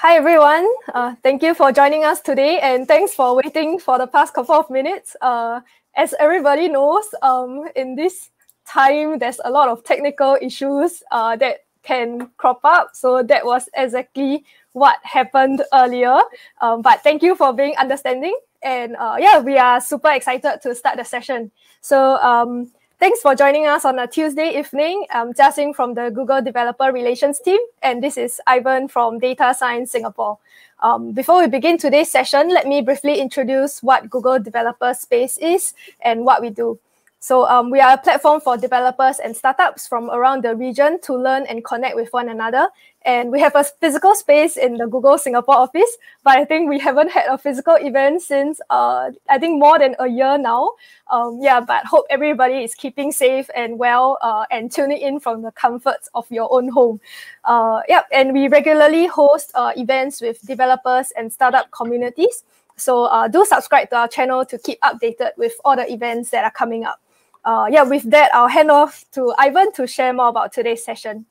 Hi, everyone. Uh, thank you for joining us today, and thanks for waiting for the past couple of minutes. Uh, as everybody knows, um, in this time, there's a lot of technical issues uh, that can crop up. So that was exactly what happened earlier. Um, but thank you for being understanding. And uh, yeah, we are super excited to start the session. So um, Thanks for joining us on a Tuesday evening. I'm Jia from the Google Developer Relations team, and this is Ivan from Data Science Singapore. Um, before we begin today's session, let me briefly introduce what Google Developer Space is and what we do. So um, we are a platform for developers and startups from around the region to learn and connect with one another. And we have a physical space in the Google Singapore office, but I think we haven't had a physical event since uh, I think more than a year now. Um, yeah, but hope everybody is keeping safe and well uh, and tuning in from the comforts of your own home. Uh, yeah, and we regularly host uh, events with developers and startup communities. So uh, do subscribe to our channel to keep updated with all the events that are coming up uh, yeah, with that, I'll hand off to Ivan to share more about today's session.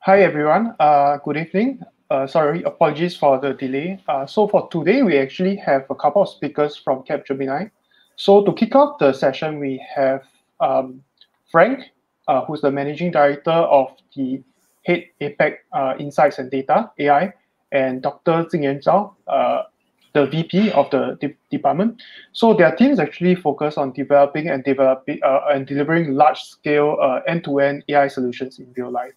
Hi, everyone. Uh, good evening. Uh, sorry, apologies for the delay. Uh, so for today, we actually have a couple of speakers from Capgemini. So to kick off the session, we have um, Frank, uh, who's the managing director of the Head APAC uh, Insights and Data AI, and Dr. Jingyan Zhao, uh, the VP of the de department. So their teams actually focus on developing and developing uh, and delivering large-scale uh, end-to-end AI solutions in real life.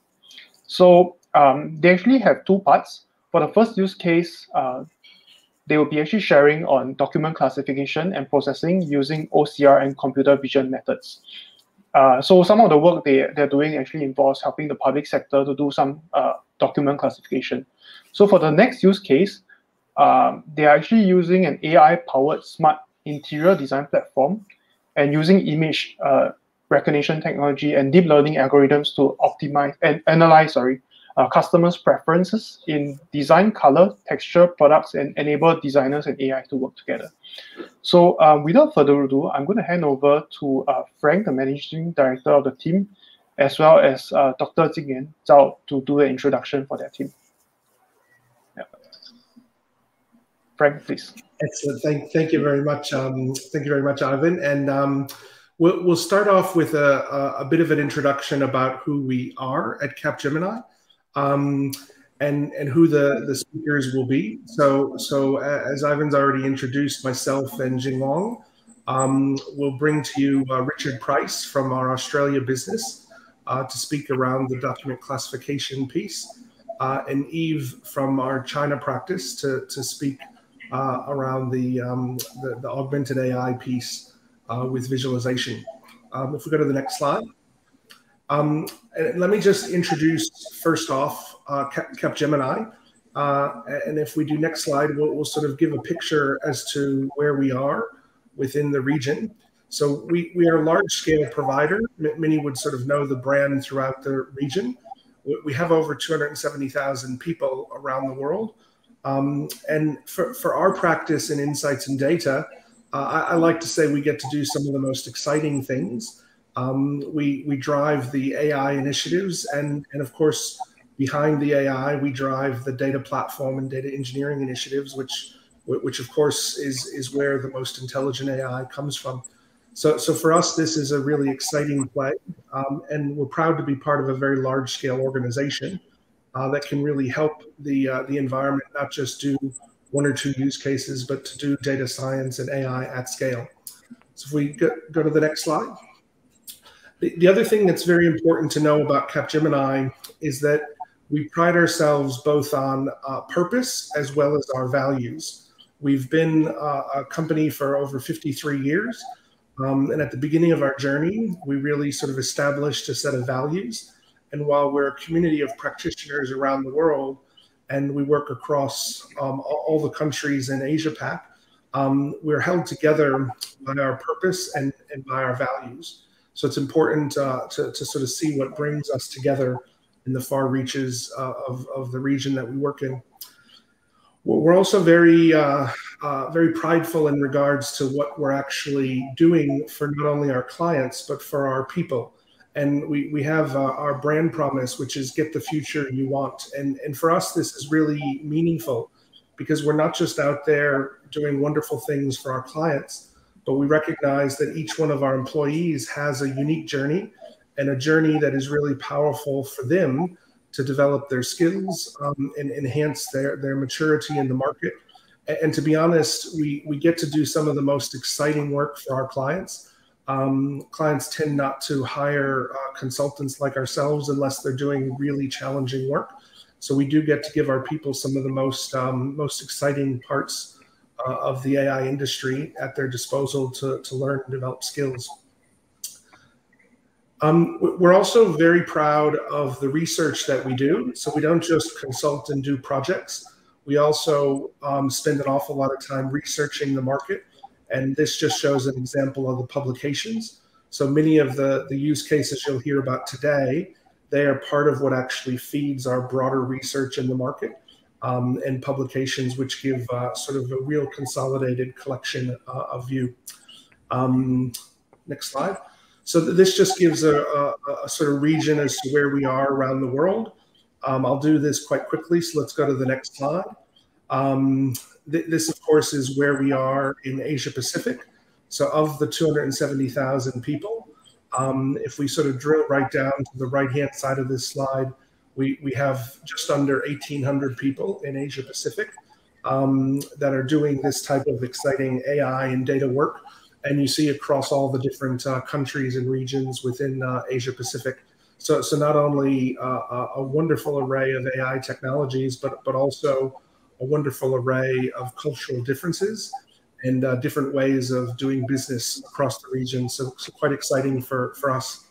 So um, they actually have two parts. For the first use case, uh, they will be actually sharing on document classification and processing using OCR and computer vision methods. Uh, so some of the work they, they're doing actually involves helping the public sector to do some uh, document classification. So for the next use case, um, they are actually using an AI-powered smart interior design platform and using image uh, recognition technology and deep learning algorithms to optimize and analyze, sorry, uh, customers' preferences in design, color, texture, products, and enable designers and AI to work together. So um, without further ado, I'm going to hand over to uh, Frank, the managing director of the team, as well as uh, Dr. Jingyan Zhao to do the introduction for their team. Frank, please. Excellent. Thank, thank you very much. Um, thank you very much, Ivan. And um, we'll, we'll start off with a, a, bit of an introduction about who we are at Capgemini um, and, and who the, the speakers will be. So, so as Ivan's already introduced myself and Jing Wong, um, we'll bring to you uh, Richard Price from our Australia business uh, to speak around the document classification piece, uh, and Eve from our China practice to, to speak uh, around the, um, the, the, augmented AI piece uh, with visualization. Um, if we go to the next slide. Um, let me just introduce first off uh, Capgemini. Uh, and if we do next slide, we'll, we'll, sort of give a picture as to where we are within the region. So we, we are a large scale provider. Many would sort of know the brand throughout the region. We have over 270,000 people around the world. Um, and for, for our practice in insights and data, uh, I, I, like to say we get to do some of the most exciting things. Um, we, we drive the AI initiatives, and, and of course, behind the AI, we drive the data platform and data engineering initiatives, which, which of course is, is where the most intelligent AI comes from. So, so for us, this is a really exciting play, um, and we're proud to be part of a very large scale organization uh, that can really help the uh, the environment not just do one or two use cases, but to do data science and AI at scale. So if we go, go to the next slide. The, the other thing that's very important to know about Capgemini is that we pride ourselves both on uh, purpose as well as our values. We've been uh, a company for over 53 years. Um, and at the beginning of our journey, we really sort of established a set of values and while we're a community of practitioners around the world, and we work across um, all the countries in Asia Pac, um, we're held together by our purpose and, and by our values. So it's important uh, to, to sort of see what brings us together in the far reaches uh, of, of the region that we work in. We're also very, uh, uh, very prideful in regards to what we're actually doing for not only our clients, but for our people And we, we have uh, our brand promise, which is get the future you want. And, and for us, this is really meaningful because we're not just out there doing wonderful things for our clients, but we recognize that each one of our employees has a unique journey and a journey that is really powerful for them to develop their skills um, and enhance their, their maturity in the market. And, and, to be honest, we, we get to do some of the most exciting work for our clients. Um, clients tend not to hire uh, consultants like ourselves unless they're doing really challenging work. So we do get to give our people some of the most um, most exciting parts uh, of the AI industry at their disposal to, to learn and develop skills. Um, we're also very proud of the research that we do. So we don't just consult and do projects. We also um, spend an awful lot of time researching the market. And this just shows an example of the publications. So many of the, the use cases you'll hear about today they are part of what actually feeds our broader research in the market um, and publications, which give uh, sort of a real consolidated collection uh, of view. Um, next slide. So this just gives a, a, a, sort of region as to where we are around the world. Um, I'll do this quite quickly, so let's go to the next slide. Um, th this, of course, is where we are in Asia Pacific. So of the 270,000 people, um, if we sort of drill right down to the right hand side of this slide, we, we have just under 1,800 people in Asia Pacific um, that are doing this type of exciting AI and data work. And you see across all the different uh, countries and regions within uh, Asia Pacific. So, so not only uh, a wonderful array of AI technologies, but, but also a wonderful array of cultural differences and uh, different ways of doing business across the region. So, so quite exciting for, for us.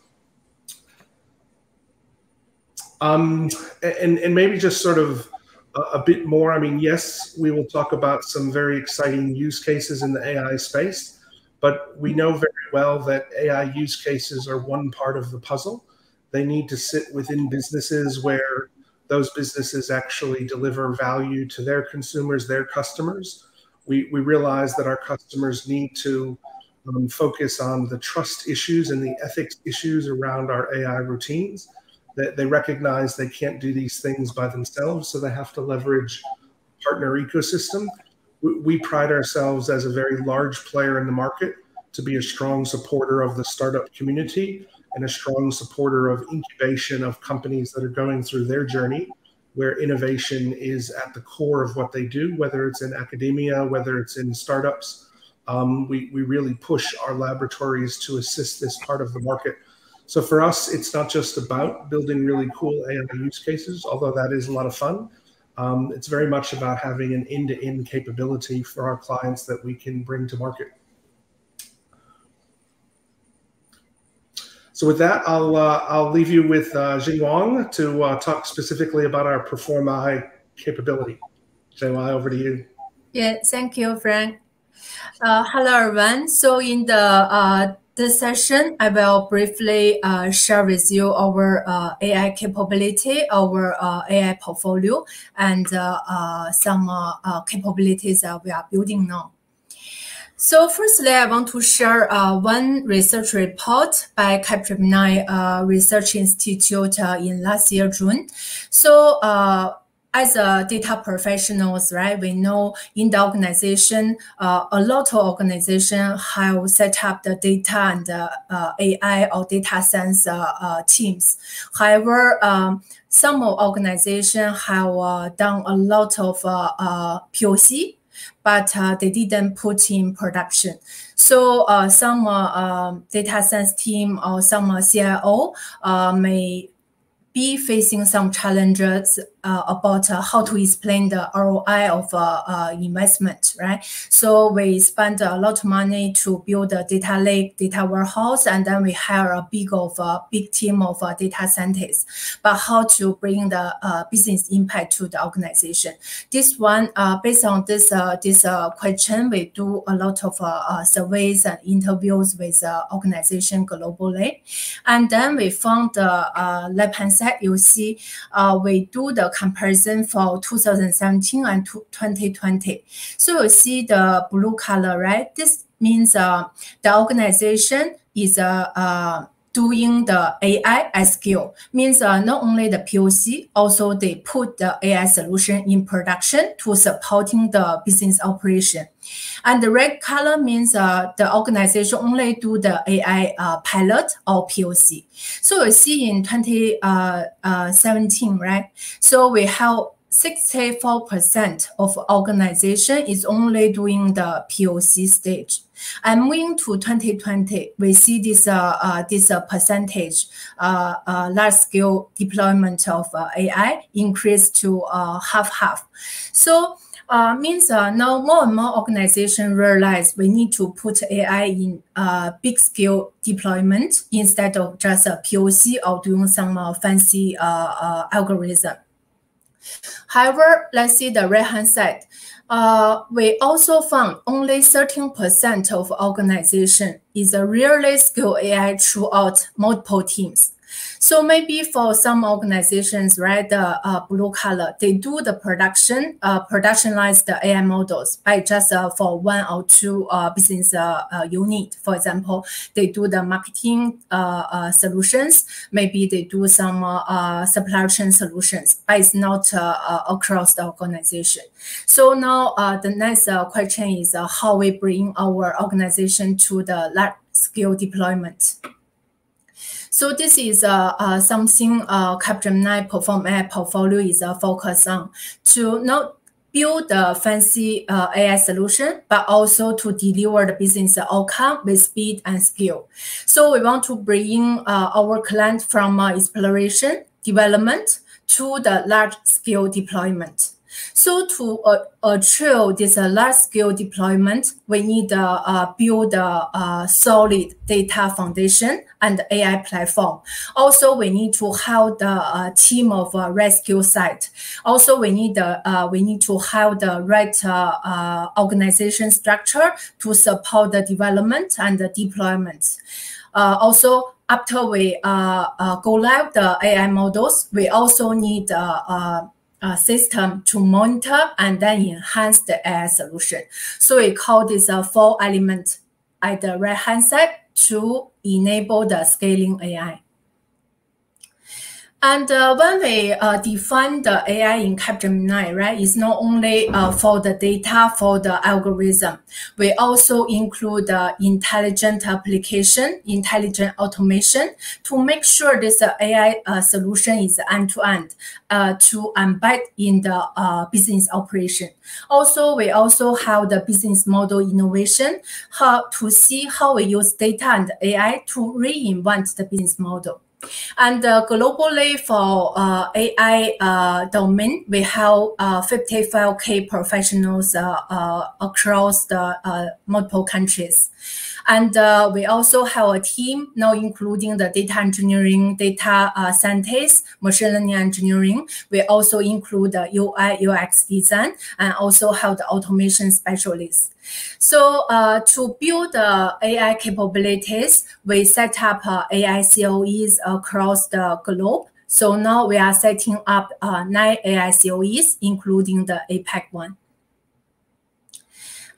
Um, and, and maybe just sort of a, a, bit more. I mean, yes, we will talk about some very exciting use cases in the AI space, but we know very well that AI use cases are one part of the puzzle. They need to sit within businesses where those businesses actually deliver value to their consumers, their customers we, we realize that our customers need to um, focus on the trust issues and the ethics issues around our AI routines. That they recognize they can't do these things by themselves, so they have to leverage partner ecosystem. We, we pride ourselves as a very large player in the market to be a strong supporter of the startup community and a strong supporter of incubation of companies that are going through their journey where innovation is at the core of what they do, whether it's in academia, whether it's in startups. Um, we, we really push our laboratories to assist this part of the market. So for us, it's not just about building really cool AI use cases, although that is a lot of fun. Um, it's very much about having an end-to-end capability for our clients that we can bring to market. So with that, I'll uh, I'll leave you with uh, Wang to uh, talk specifically about our Perform capability. Wang, over to you. Yeah, thank you, Frank. Uh, hello, everyone. So in the uh, this session, I will briefly uh, share with you our uh, AI capability, our uh, AI portfolio, and uh, uh, some capabilities that we are building now. So firstly, I want to share uh, one research report by Capgemini uh, Research Institute uh, in last year, June. So uh, as a data professionals, right, we know in the organization, uh, a lot of organizations have set up the data and uh, AI or data science teams. However, um, some organizations have done a lot of POC but uh, they didn't put in production. So uh, some uh, um, data science team or some uh, CIO may be facing some challenges uh, about uh, how to explain the ROI of uh, uh, investment, right? So we spend a lot of money to build a data lake, data warehouse, and then we hire a big of a big team of uh, data scientists. But how to bring the uh, business impact to the organization? This one, based on this this question, we do a lot of surveys and interviews with the organization globally, and then we found the left hand side. You see, we do the comparison for 2017 and 2020. So you see the blue color, right? This means uh, the organization is uh, uh, doing the AI scale. Means uh, not only the POC, also they put the AI solution in production to supporting the business operation. And the red color means uh, the organization only do the AI uh, pilot or POC. So we see in 2017, uh, uh, right? So we have 64% of organization is only doing the POC stage. And moving to 2020, we see this uh, uh, this uh, percentage uh, large scale deployment of AI increase to half half. So uh, means uh, now more and more organizations realize we need to put AI in uh, big scale deployment instead of just a POC or doing some uh, fancy uh, uh, algorithm. However, let's see the right hand side. We also found only 13% of organization is a really scale AI throughout multiple teams. So maybe for some organizations, right, the uh, blue color, they do the production, uh, productionize the AI models by just uh, for one or two uh, business uh, uh, unit. For example, they do the marketing solutions. Maybe they do some supply chain solutions, but it's not across the organization. So now the next question is how we bring our organization to the large scale deployment. So this is uh, uh, something uh, Capgemini Perform AI portfolio is uh, focused on to not build a fancy uh, AI solution, but also to deliver the business outcome with speed and skill. So we want to bring uh, our client from uh, exploration, development to the large scale deployment. So to uh, achieve this uh, large-scale deployment, we need to uh, build a, a, solid data foundation and AI platform. Also, we need to have the uh, team of uh, rescue site. Also, we need uh, we need to have the right organization structure to support the development and the deployment. also, after we go live the AI models, we also need uh, system to monitor and then enhance the AI solution. So we call this a four element at the right hand side to enable the scaling AI. And uh, when we uh, define the AI in Capgemini, right, it's not only uh, for the data, for the algorithm. We also include the intelligent application, intelligent automation to make sure this uh, AI uh, solution is end-to-end uh, to embed in the business operation. Also, we also have the business model innovation how to see how we use data and AI to reinvent the business model. And uh, globally for uh, AI uh, domain, we have 55k professionals across the multiple countries. And uh, we also have a team now, including the data engineering, data uh, scientists, machine learning engineering. We also include the UI, UX design, and also have the automation specialists. So uh, to build the AI capabilities, we set up uh, AI COEs across the globe. So now we are setting up uh, nine AI COEs, including the APAC one.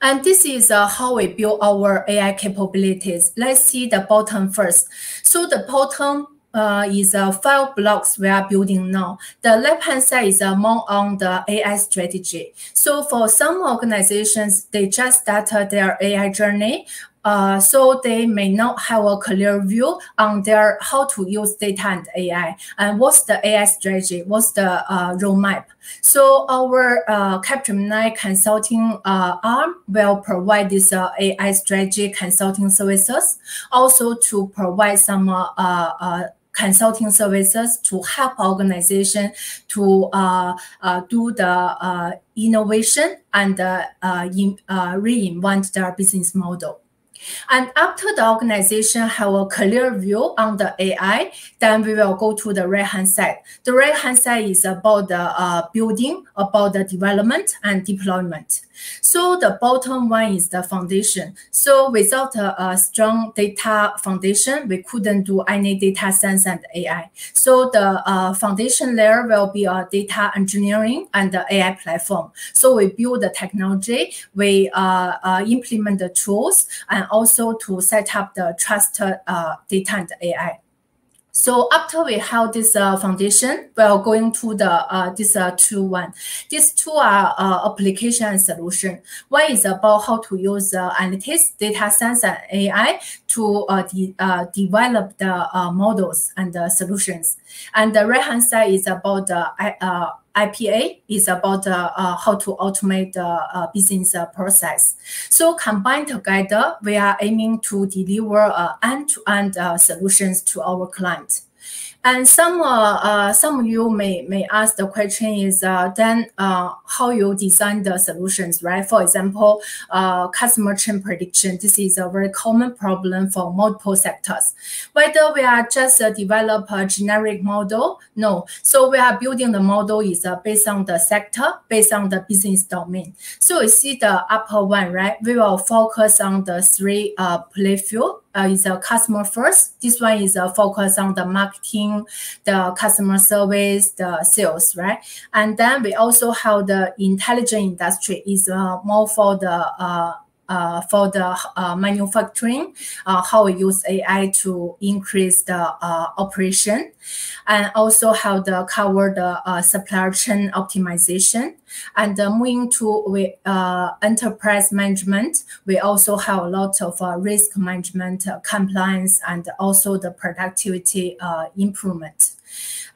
And this is uh, how we build our AI capabilities. Let's see the bottom first. So the bottom uh, is uh, five blocks we are building now. The left-hand side is uh, more on the AI strategy. So for some organizations, they just started their AI journey uh, so they may not have a clear view on their how to use data and AI and what's the AI strategy, what's the uh, roadmap. So our uh, Capgemini consulting uh, arm will provide this uh, AI strategy consulting services, also to provide some uh, uh, consulting services to help organization to uh, uh, do the uh, innovation and in, reinvent their business model. And after the organization have a clear view on the AI, then we will go to the right-hand side. The right-hand side is about the uh, building, about the development and deployment. So the bottom one is the foundation. So without a, a, strong data foundation, we couldn't do any data science and AI. So the uh, foundation layer will be a data engineering and the AI platform. So we build the technology, we uh, uh, implement the tools, and also to set up the trusted uh, data and AI. So after we have this uh, foundation, we are going to the uh, this uh, two one. These two are uh, application and solution. One is about how to use uh, analytics, data science, and AI to uh, de uh, develop the uh, models and the solutions. And the right hand side is about the uh, IPA is about uh, uh, how to automate the uh, business uh, process. So combined together, we are aiming to deliver uh, end-to-end -end, solutions to our clients. And some uh, uh, some of you may may ask the question is uh, then uh, how you design the solutions, right? For example, uh, customer churn prediction. This is a very common problem for multiple sectors. Whether we are just uh, develop a generic model, no. So we are building the model is based on the sector, based on the business domain. So you see the upper one, right? We will focus on the three uh, playfield uh, is a customer first. This one is a focus on the marketing, the customer service, the sales, right? And then we also have the intelligent industry is uh, more for the uh, for the uh, manufacturing, uh, how we use AI to increase the uh, operation, and also how the cover the uh, supply chain optimization. And uh, moving to we, enterprise management, we also have a lot of risk management, compliance, and also the productivity improvement.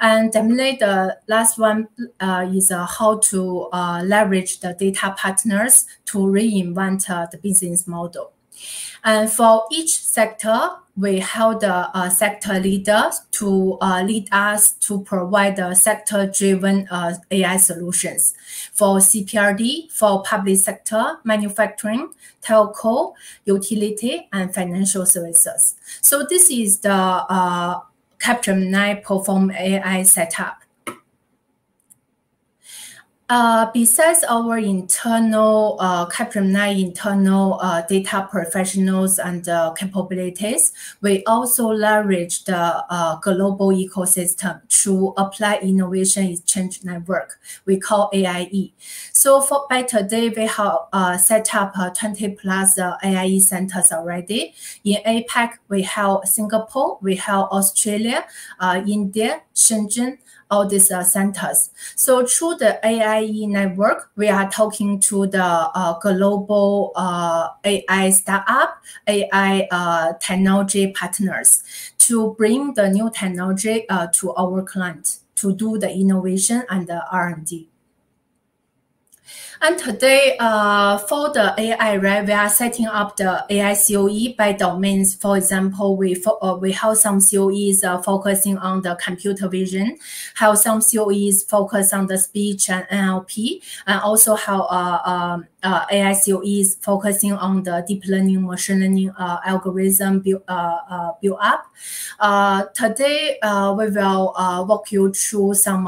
And definitely the last one uh, is uh, how to uh, leverage the data partners to reinvent uh, the business model. And for each sector, we have the uh, sector leaders to uh, lead us to provide the sector-driven AI solutions for CPRD, for public sector, manufacturing, telco, utility, and financial services. So this is the Capgemini Perform AI setup. Uh, besides our internal uh, Capgemini internal uh, data professionals and uh, capabilities, we also leverage the uh, global ecosystem to apply innovation exchange network. We call AIE. So for by today, we have uh, set up uh, 20 plus AIE centers already. In APAC, we have Singapore, we have Australia, uh, India, Shenzhen, all these uh, centers. So through the AIE network, we are talking to the uh, global uh, AI startup, AI uh, technology partners to bring the new technology uh, to our clients to do the innovation and the R&D. And today, uh, for the AI, right, we are setting up the AI COE by domains. For example, we uh, we have some COEs uh, focusing on the computer vision, have some COEs focus on the speech and NLP, and also have uh, um, uh, AI COEs focusing on the deep learning, machine learning uh, algorithm build, uh, uh, build up. Uh, today, uh, we will walk you through some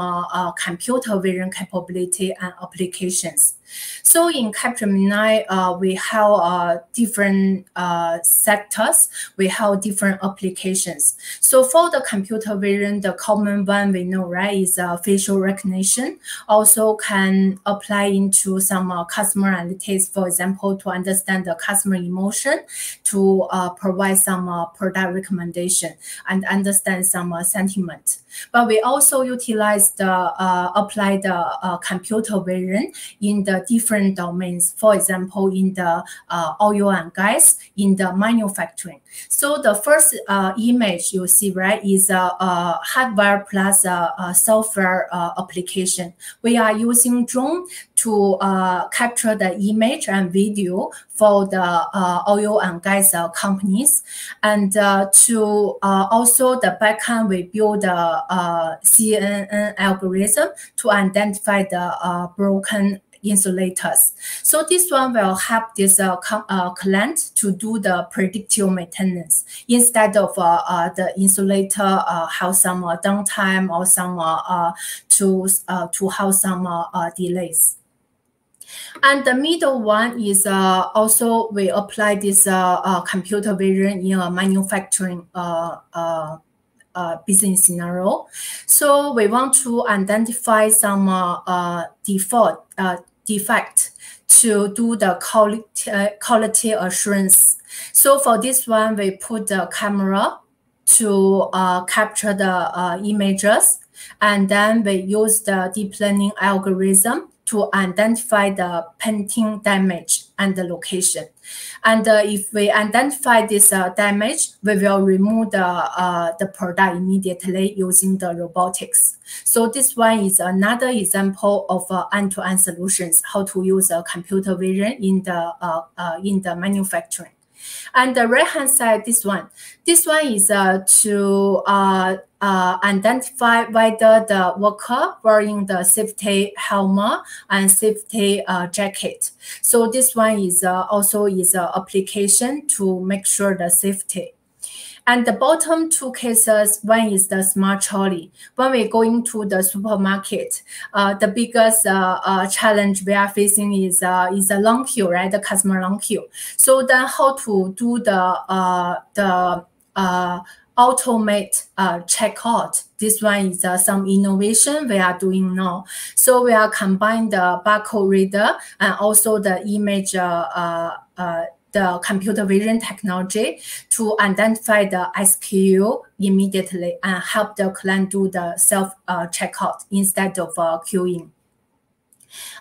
computer vision capability and applications. So in Capgemini, uh, we have uh, different uh, sectors. We have different applications. So for the computer vision, the common one we know, right, is uh, facial recognition. Also can apply into some uh, customer analytics, for example, to understand the customer emotion, to uh, provide some product recommendation and understand some sentiment. But we also utilize the apply the computer vision in the different domains. For example, in the uh, oil and gas, in the manufacturing. So the first uh, image you see, right, is a, a hardware plus a, a software uh, application. We are using drone to uh, capture the image and video for the uh, oil and gas uh, companies. And to also the backend, we build a, CNN algorithm to identify the broken insulators. So this one will help this uh, uh, client to do the predictive maintenance instead of uh, uh the insulator uh, have some uh, downtime or some to to have some delays. And the middle one is uh, also we apply this uh, uh, computer vision in a manufacturing business scenario. So we want to identify some default defect to do the quality, uh, quality assurance. So for this one, we put the camera to uh, capture the uh, images. And then we use the deep learning algorithm to identify the painting damage and the location. And uh, if we identify this uh, damage, we will remove the, uh, the product immediately using the robotics. So this one is another example of uh, end-to-end solutions, how to use uh, computer vision in the, uh, in the manufacturing. And the right hand side, this one, this one is uh, to uh, uh, identify whether the worker wearing the safety helmet and safety uh, jacket. So this one is uh, also is an application to make sure the safety. And the bottom two cases, one is the smart trolley. When we go into the supermarket, uh, the biggest uh, uh, challenge we are facing is uh, is a long queue, right? The customer long queue. So then how to do the uh, the uh, automate uh, checkout. This one is uh, some innovation we are doing now. So we are combining the barcode reader and also the image uh, uh, uh the computer vision technology to identify the SKU immediately and help the client do the self uh, checkout instead of queuing.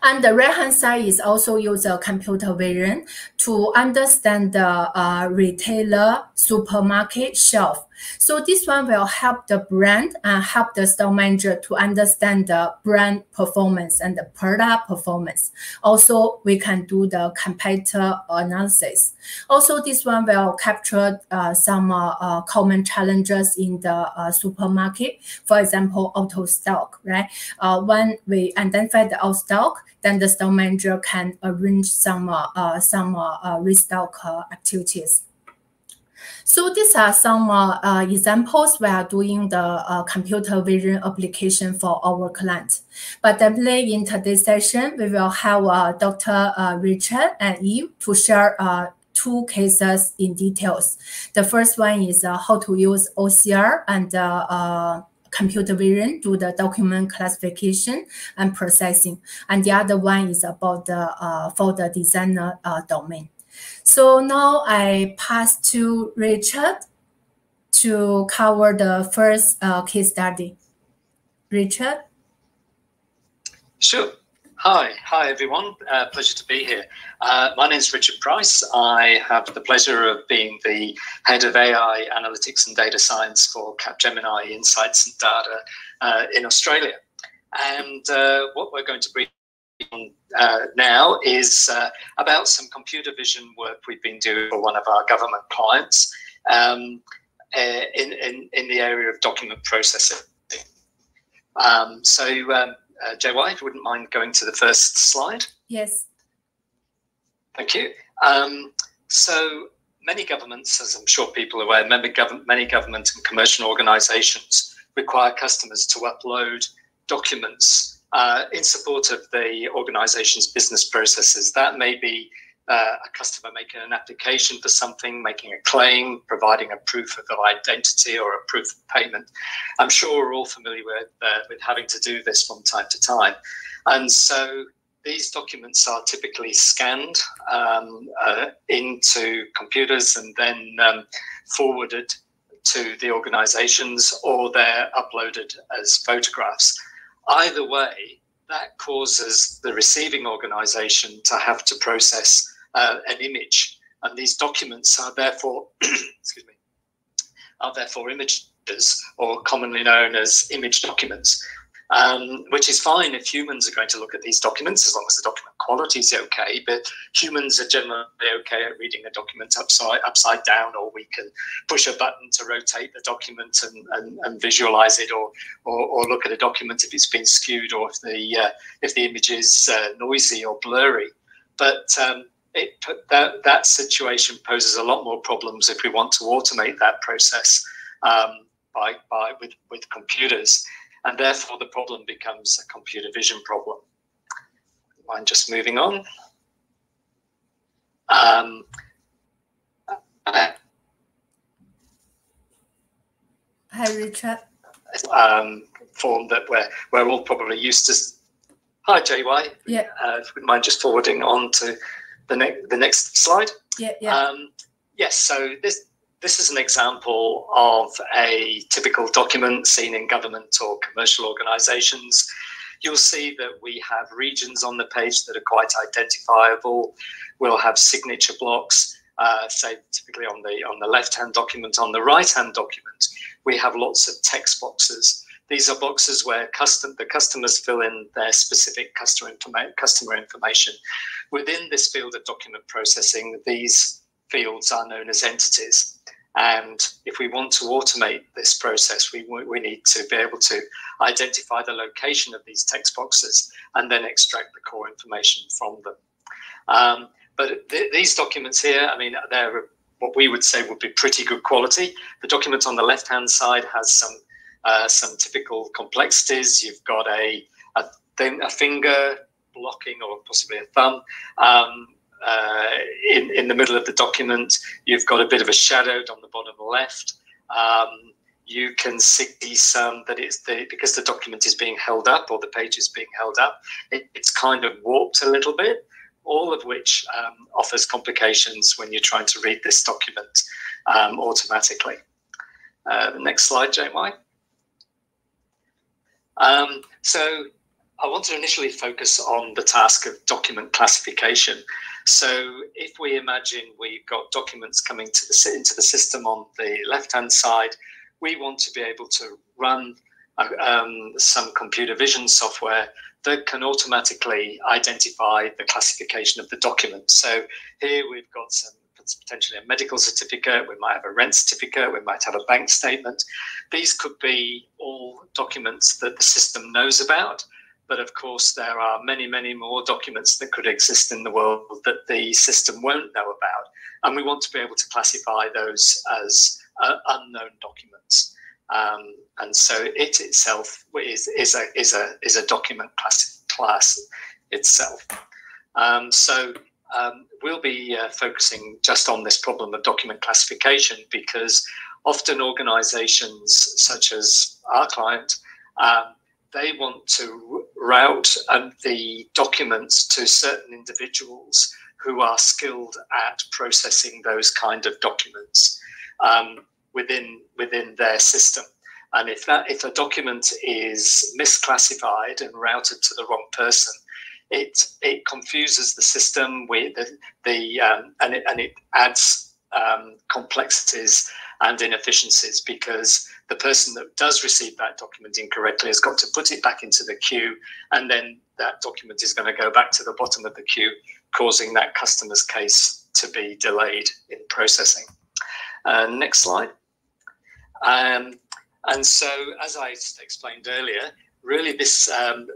And the right-hand side is also use a computer vision to understand the uh, retailer supermarket shelf so this one will help the brand and help the store manager to understand the brand performance and the product performance. Also, we can do the competitor analysis. Also, this one will capture uh, some uh, uh, common challenges in the uh, supermarket. For example, out of stock, right? Uh, when we identify the out stock, then the store manager can arrange some uh, some restock activities. So these are some uh, uh, examples we are doing the uh, computer vision application for our clients. But definitely in today's session, we will have uh, Dr. Uh, Richard and Eve to share uh, two cases in details. The first one is how to use OCR and computer vision do the document classification and processing. And the other one is about the the designer domain. So now I pass to Richard to cover the first uh, case study. Richard? Sure. Hi, hi everyone. Uh, pleasure to be here. Uh, my name is Richard Price. I have the pleasure of being the head of AI analytics and data science for Capgemini Insights and Data uh, in Australia. And uh, what we're going to bring uh, now is uh, about some computer vision work we've been doing for one of our government clients um, uh, in, in, in the area of document processing. Um, so, um, uh, JY, if you wouldn't mind going to the first slide. Yes. Thank you. Um, so, many governments, as I'm sure people are aware, many, government, many government and commercial organizations require customers to upload documents uh, in support of the organization's business processes. That may be uh, a customer making an application for something, making a claim, providing a proof of identity or a proof of payment. I'm sure we're all familiar with, uh, with having to do this from time to time. And so these documents are typically scanned um, uh, into computers and then um, forwarded to the organizations or they're uploaded as photographs. Either way, that causes the receiving organization to have to process uh, an image. And these documents are therefore, excuse me, are therefore images or commonly known as image documents um, which is fine if humans are going to look at these documents as long as the document quality is okay. But humans are generally okay at reading a document upside upside down, or we can push a button to rotate the document and, and, and visualize it, or, or, or look at a document if it's been skewed, or if the uh, if the image is uh, noisy or blurry. But um, it, that that situation poses a lot more problems if we want to automate that process um, by, by with with computers and therefore the problem becomes a computer vision problem. Mind just moving on. Um, Hi, Richard. Um, form that we're, we're all probably used to. Hi, JY. Yeah. Uh, if you wouldn't mind just forwarding on to the, next the next slide. Yeah, yeah. Um, yes, so this this is an example of a typical document seen in government or commercial organizations. You'll see that we have regions on the page that are quite identifiable. We'll have signature blocks, uh, say typically on the on the left-hand document. On the right-hand document, we have lots of text boxes. These are boxes where custom, the customers fill in their specific customer, informa customer information. Within this field of document processing, these fields are known as entities. And if we want to automate this process, we, we need to be able to identify the location of these text boxes and then extract the core information from them. Um, but th these documents here, I mean, they're what we would say would be pretty good quality. The document on the left-hand side has some uh, some typical complexities. You've got a a, a finger blocking or possibly a thumb. Um, uh, in, in the middle of the document. You've got a bit of a shadowed on the bottom left. Um, you can see some that it's the because the document is being held up or the page is being held up. It, it's kind of warped a little bit, all of which um, offers complications when you're trying to read this document um, automatically. Uh, the next slide, JY. Um, so I want to initially focus on the task of document classification. So if we imagine we've got documents coming to the, into the system on the left-hand side, we want to be able to run uh, um, some computer vision software that can automatically identify the classification of the document. So here we've got some potentially a medical certificate, we might have a rent certificate, we might have a bank statement. These could be all documents that the system knows about but of course, there are many, many more documents that could exist in the world that the system won't know about. And we want to be able to classify those as uh, unknown documents. Um, and so it itself is, is, a, is, a, is a document class, class itself. Um, so um, we'll be uh, focusing just on this problem of document classification because often organizations such as our client um, they want to route um, the documents to certain individuals who are skilled at processing those kind of documents um, within within their system. And if that if a document is misclassified and routed to the wrong person, it it confuses the system with the, the um, and it and it adds um, complexities and inefficiencies because the person that does receive that document incorrectly has got to put it back into the queue, and then that document is going to go back to the bottom of the queue, causing that customer's case to be delayed in processing. Uh, next slide. Um, and so, as I explained earlier, really this um,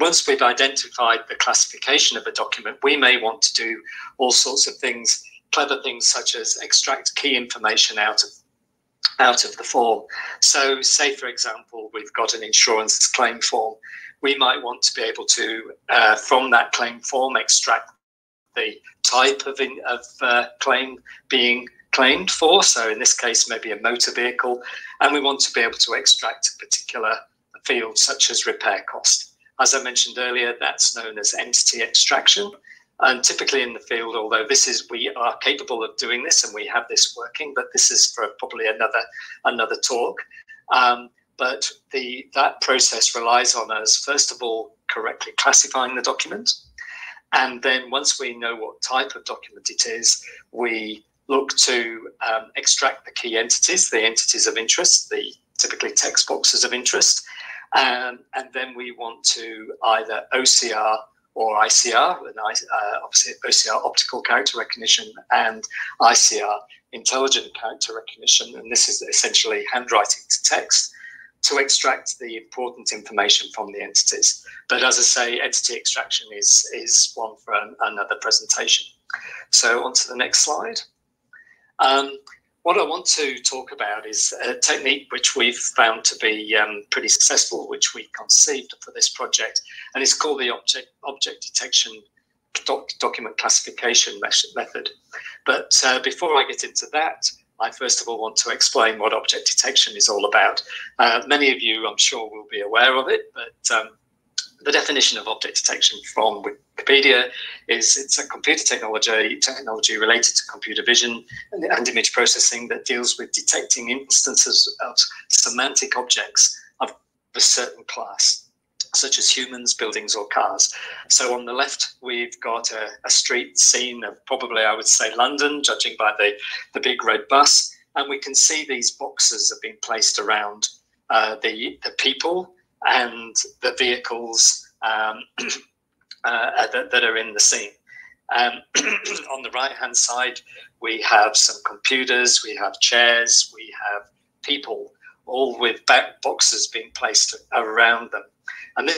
once we've identified the classification of a document, we may want to do all sorts of things clever things such as extract key information out of out of the form. So, say for example, we've got an insurance claim form. We might want to be able to, uh, from that claim form, extract the type of, in, of uh, claim being claimed for. So, in this case, maybe a motor vehicle, and we want to be able to extract a particular field, such as repair cost. As I mentioned earlier, that's known as entity extraction. And typically in the field, although this is we are capable of doing this and we have this working, but this is for probably another another talk. Um, but the that process relies on us first of all correctly classifying the document, and then once we know what type of document it is, we look to um, extract the key entities, the entities of interest, the typically text boxes of interest, um, and then we want to either OCR or ICR, and uh, OCR optical character recognition and ICR intelligent character recognition. And this is essentially handwriting to text to extract the important information from the entities. But as I say, entity extraction is, is one for an, another presentation. So on to the next slide. Um, what I want to talk about is a technique which we've found to be um, pretty successful, which we conceived for this project, and it's called the object object detection doc, document classification method. But uh, before I get into that, I first of all want to explain what object detection is all about. Uh, many of you, I'm sure, will be aware of it, but um, the definition of object detection from Wikipedia is it's a computer technology technology related to computer vision and, and, image processing that deals with detecting instances of semantic objects of a certain class, such as humans, buildings, or cars. So on the left, we've got a, a street scene of probably, I would say, London, judging by the, the big red bus. And we can see these boxes have been placed around uh, the, the people and the vehicles um, uh, that, that, are in the scene. Um, on the right hand side, we have some computers, we have chairs, we have people, all with boxes being placed around them. And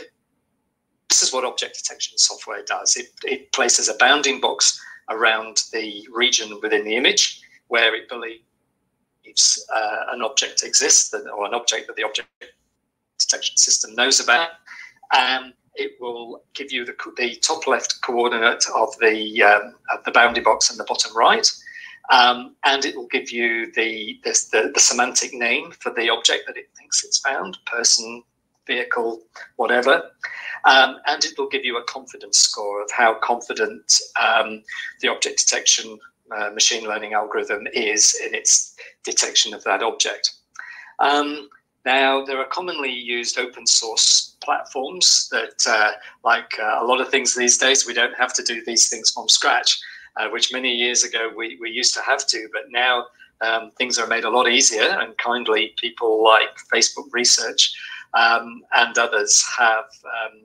this is what object detection software does it, it places a bounding box around the region within the image where it believes uh, an object exists or an object that the object detection system knows about. Um, it will give you the, the top left coordinate of the um, of the bounding box and the bottom right, um, and it will give you the, this, the the semantic name for the object that it thinks it's found, person, vehicle, whatever, um, and it will give you a confidence score of how confident um, the object detection uh, machine learning algorithm is in its detection of that object. Um, now, there are commonly used open source platforms that, uh, like uh, a lot of things these days, we don't have to do these things from scratch, uh, which many years ago we, we used to have to, but now um, things are made a lot easier and kindly people like Facebook Research um, and others have um,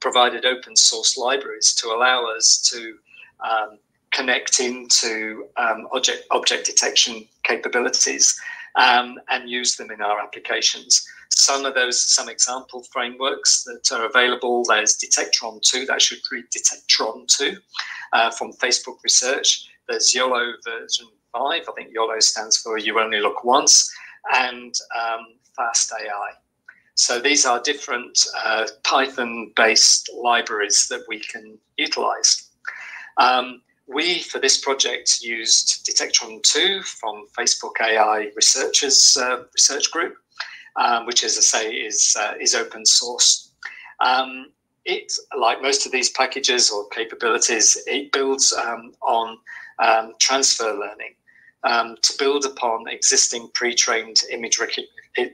provided open source libraries to allow us to um, connect into um, object, object detection capabilities um, and use them in our applications. Some of those, some example frameworks that are available, there's Detectron 2, that should read Detectron 2 uh, from Facebook Research. There's YOLO version 5, I think YOLO stands for You Only Look Once, and um, Fast AI. So these are different uh, Python-based libraries that we can utilize. Um, we, for this project, used Detectron 2 from Facebook AI Researchers uh, research group, um, which, as I say, is, uh, is open source. Um, it, like most of these packages or capabilities, it builds um, on um, transfer learning um, to build upon existing pre-trained image, rec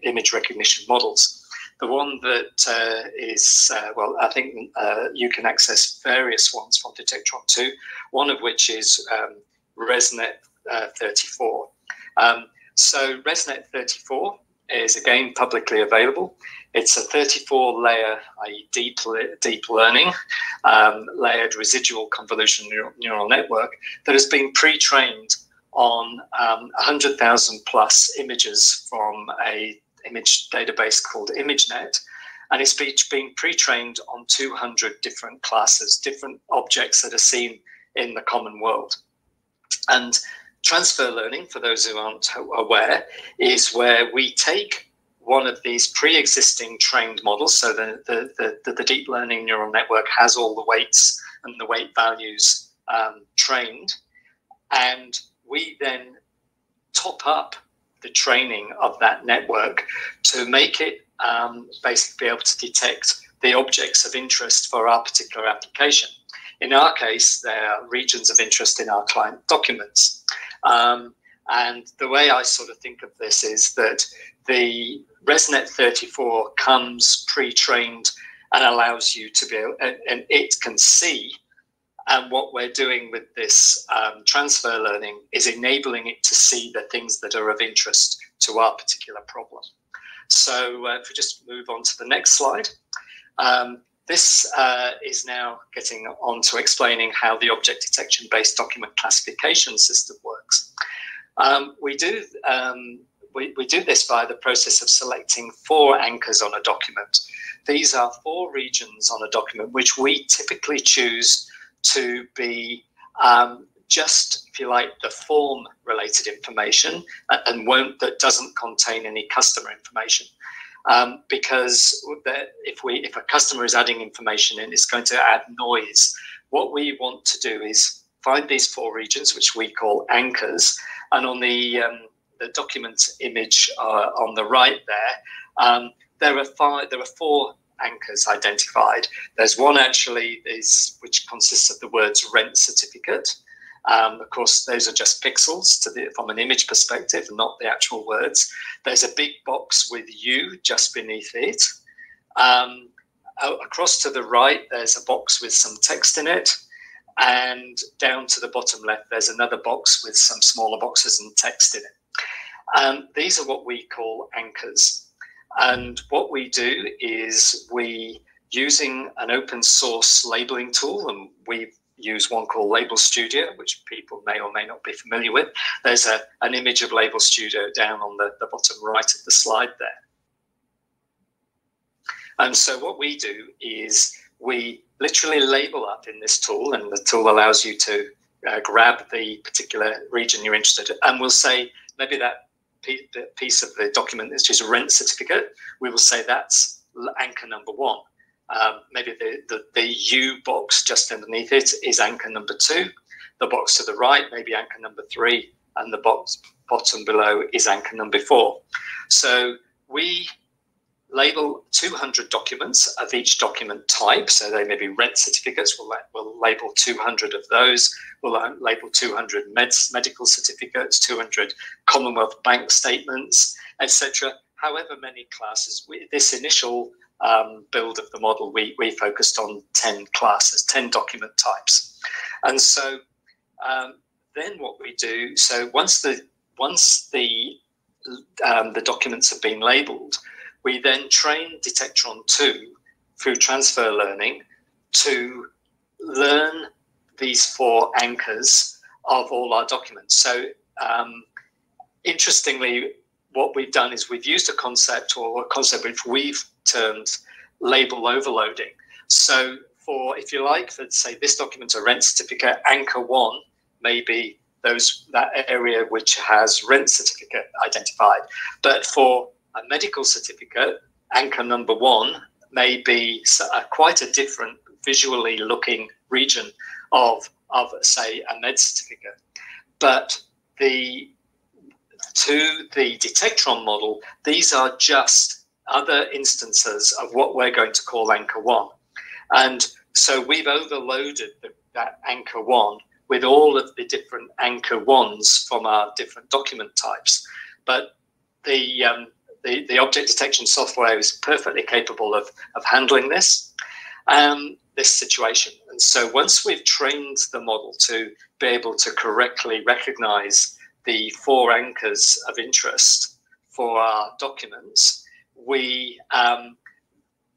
image recognition models. The one that uh, is uh, well, I think uh, you can access various ones from Detectron 2, one of which is um, ResNet uh, 34. Um, so ResNet 34 is again publicly available. It's a 34 layer, i.e., deep, deep learning, um, layered residual convolution neural, neural, network that has been pre trained on um, 100,000 plus images from a image database called ImageNet, and it's being pre-trained on 200 different classes, different objects that are seen in the common world. And transfer learning, for those who aren't aware, is where we take one of these pre-existing trained models, so the, the, the, the, deep learning neural network has all the weights and the weight values um, trained, and we then top up the training of that network to make it um, basically be able to detect the objects of interest for our particular application. In our case, there are regions of interest in our client documents. Um, and the way I sort of think of this is that the ResNet 34 comes pre-trained and allows you to be, and, and it can see and what we're doing with this um, transfer learning is enabling it to see the things that are of interest to our particular problem. So uh, if we just move on to the next slide. Um, this uh, is now getting on to explaining how the object detection based document classification system works. Um, we do um, we, we do this by the process of selecting four anchors on a document. These are four regions on a document which we typically choose to be um, just, if you like, the form related information and won't that doesn't contain any customer information. Um, because if we if a customer is adding information in, it's going to add noise. What we want to do is find these four regions, which we call anchors, and on the um, the document image uh, on the right there, um, there are five, there are four anchors identified. There's one actually is which consists of the words rent certificate. Um, of course, those are just pixels to the, from an image perspective, not the actual words. There's a big box with you just beneath it. Um, across to the right, there's a box with some text in it. And down to the bottom left, there's another box with some smaller boxes and text in it. Um, these are what we call anchors. And what we do is we, using an open source labeling tool, and we use one called Label Studio, which people may or may not be familiar with. There's a, an image of Label Studio down on the, the bottom right of the slide there. And so what we do is we literally label up in this tool, and the tool allows you to uh, grab the particular region you're interested in, and we'll say maybe that piece of the document is just a rent certificate. We will say that's anchor number one. Um, maybe the, the, the U box just underneath it is anchor number two. The box to the right, maybe anchor number three, and the box bottom below is anchor number four. So we label 200 documents of each document type. So they may be rent certificates. We'll, we'll label 200 of those. We'll label 200 meds, medical certificates, 200 Commonwealth bank statements, etc. However many classes. We, this initial um, build of the model, we, we focused on 10 classes, 10 document types. And so um, then what we do, so once the once the um, the documents have been labeled, we then train Detectron 2 through transfer learning to learn these four anchors of all our documents. So, um, interestingly, what we've done is we've used a concept or a concept which we've termed label overloading. So, for if you like, for say this document, a rent certificate, anchor one may be those that area which has rent certificate identified. But for a medical certificate, anchor number one, may be a, quite a different visually looking region of, of say, a med certificate. But the to the Detectron model, these are just other instances of what we're going to call anchor one. And so we've overloaded the, that anchor one with all of the different anchor ones from our different document types. But the um, the, the object detection software is perfectly capable of, of handling this, um, this situation. And so once we've trained the model to be able to correctly recognize the four anchors of interest for our documents, we, um,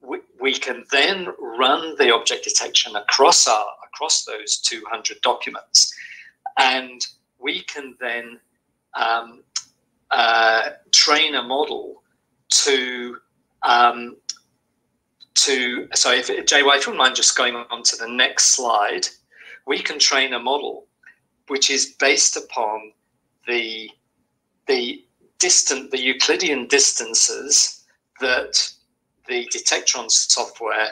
we, we can then run the object detection across our across those 200 documents, and we can then um, uh, train a model to um, to so if JY, if you mind just going on to the next slide, we can train a model which is based upon the the distant the Euclidean distances that the Detectron software.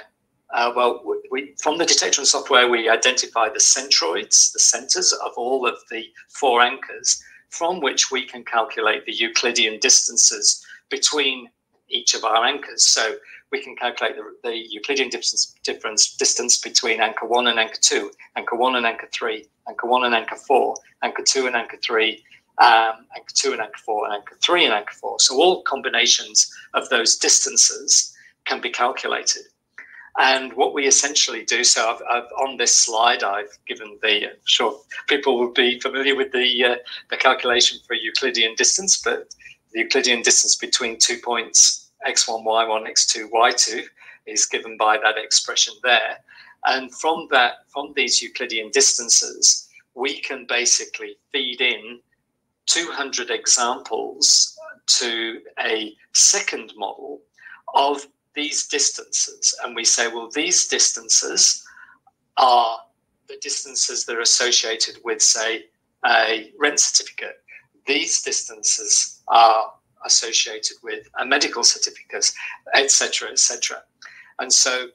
Uh, well, we, from the Detectron software, we identify the centroids, the centers of all of the four anchors, from which we can calculate the Euclidean distances between each of our anchors. So we can calculate the, the Euclidean distance, difference distance between anchor one and anchor two, anchor one and anchor three, anchor one and anchor four, anchor two and anchor three, um, anchor two and anchor four, and anchor three and anchor four. So all combinations of those distances can be calculated. And what we essentially do, so I've, I've, on this slide, I've given the, I'm sure people will be familiar with the, uh, the calculation for Euclidean distance, but the Euclidean distance between two points x1, y1, x2, y2 is given by that expression there. And from that, from these Euclidean distances, we can basically feed in 200 examples to a second model of these distances. And we say, well, these distances are the distances that are associated with, say, a rent certificate. These distances are associated with a medical certificate, etc., etc. And so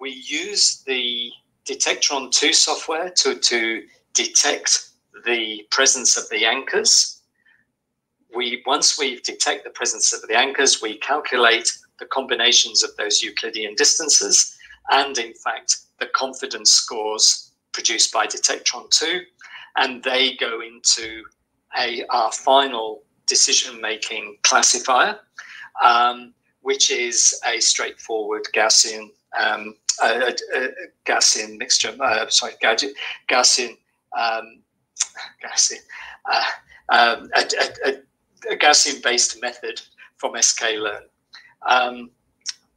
we use the Detectron 2 software to, to detect the presence of the anchors. We once we detect the presence of the anchors, we calculate the combinations of those Euclidean distances, and in fact, the confidence scores produced by Detectron2. And they go into a, our final decision making classifier, um, which is a straightforward Gaussian. Um, a, a, a, Gaussian mixture, uh, sorry, Gaussian, um, Gaussian, uh, um, a, a, Gaussian-based method from sklearn. Um,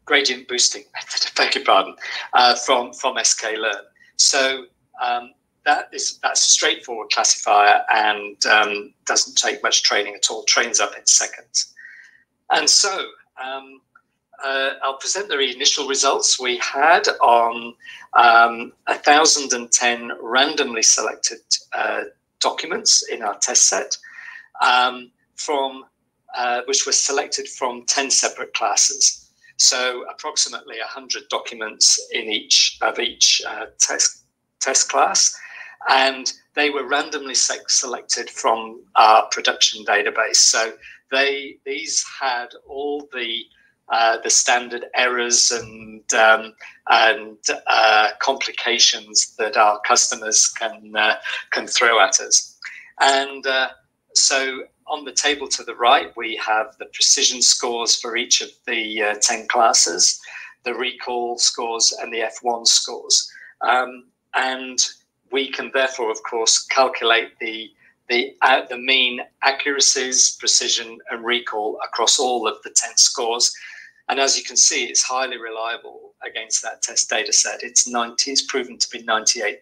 gradient boosting method, beg your pardon, uh, from, from sklearn. So um, that is that's a straightforward classifier and um, doesn't take much training at all, trains up in seconds. And so um, uh, I'll present the initial results we had on um, 1,010 randomly selected uh, documents in our test set um, from uh, which were selected from 10 separate classes. So approximately 100 documents in each of each uh, test, test class. And they were randomly selected from our production database. So they these had all the uh, the standard errors and um, and uh, complications that our customers can uh, can throw at us. And uh, so on the table to the right, we have the precision scores for each of the uh, 10 classes, the recall scores, and the F1 scores. Um, and we can therefore, of course, calculate the the, uh, the mean accuracies, precision, and recall across all of the 10 scores. And as you can see, it's highly reliable against that test data set. It's 90, it's proven to be 98%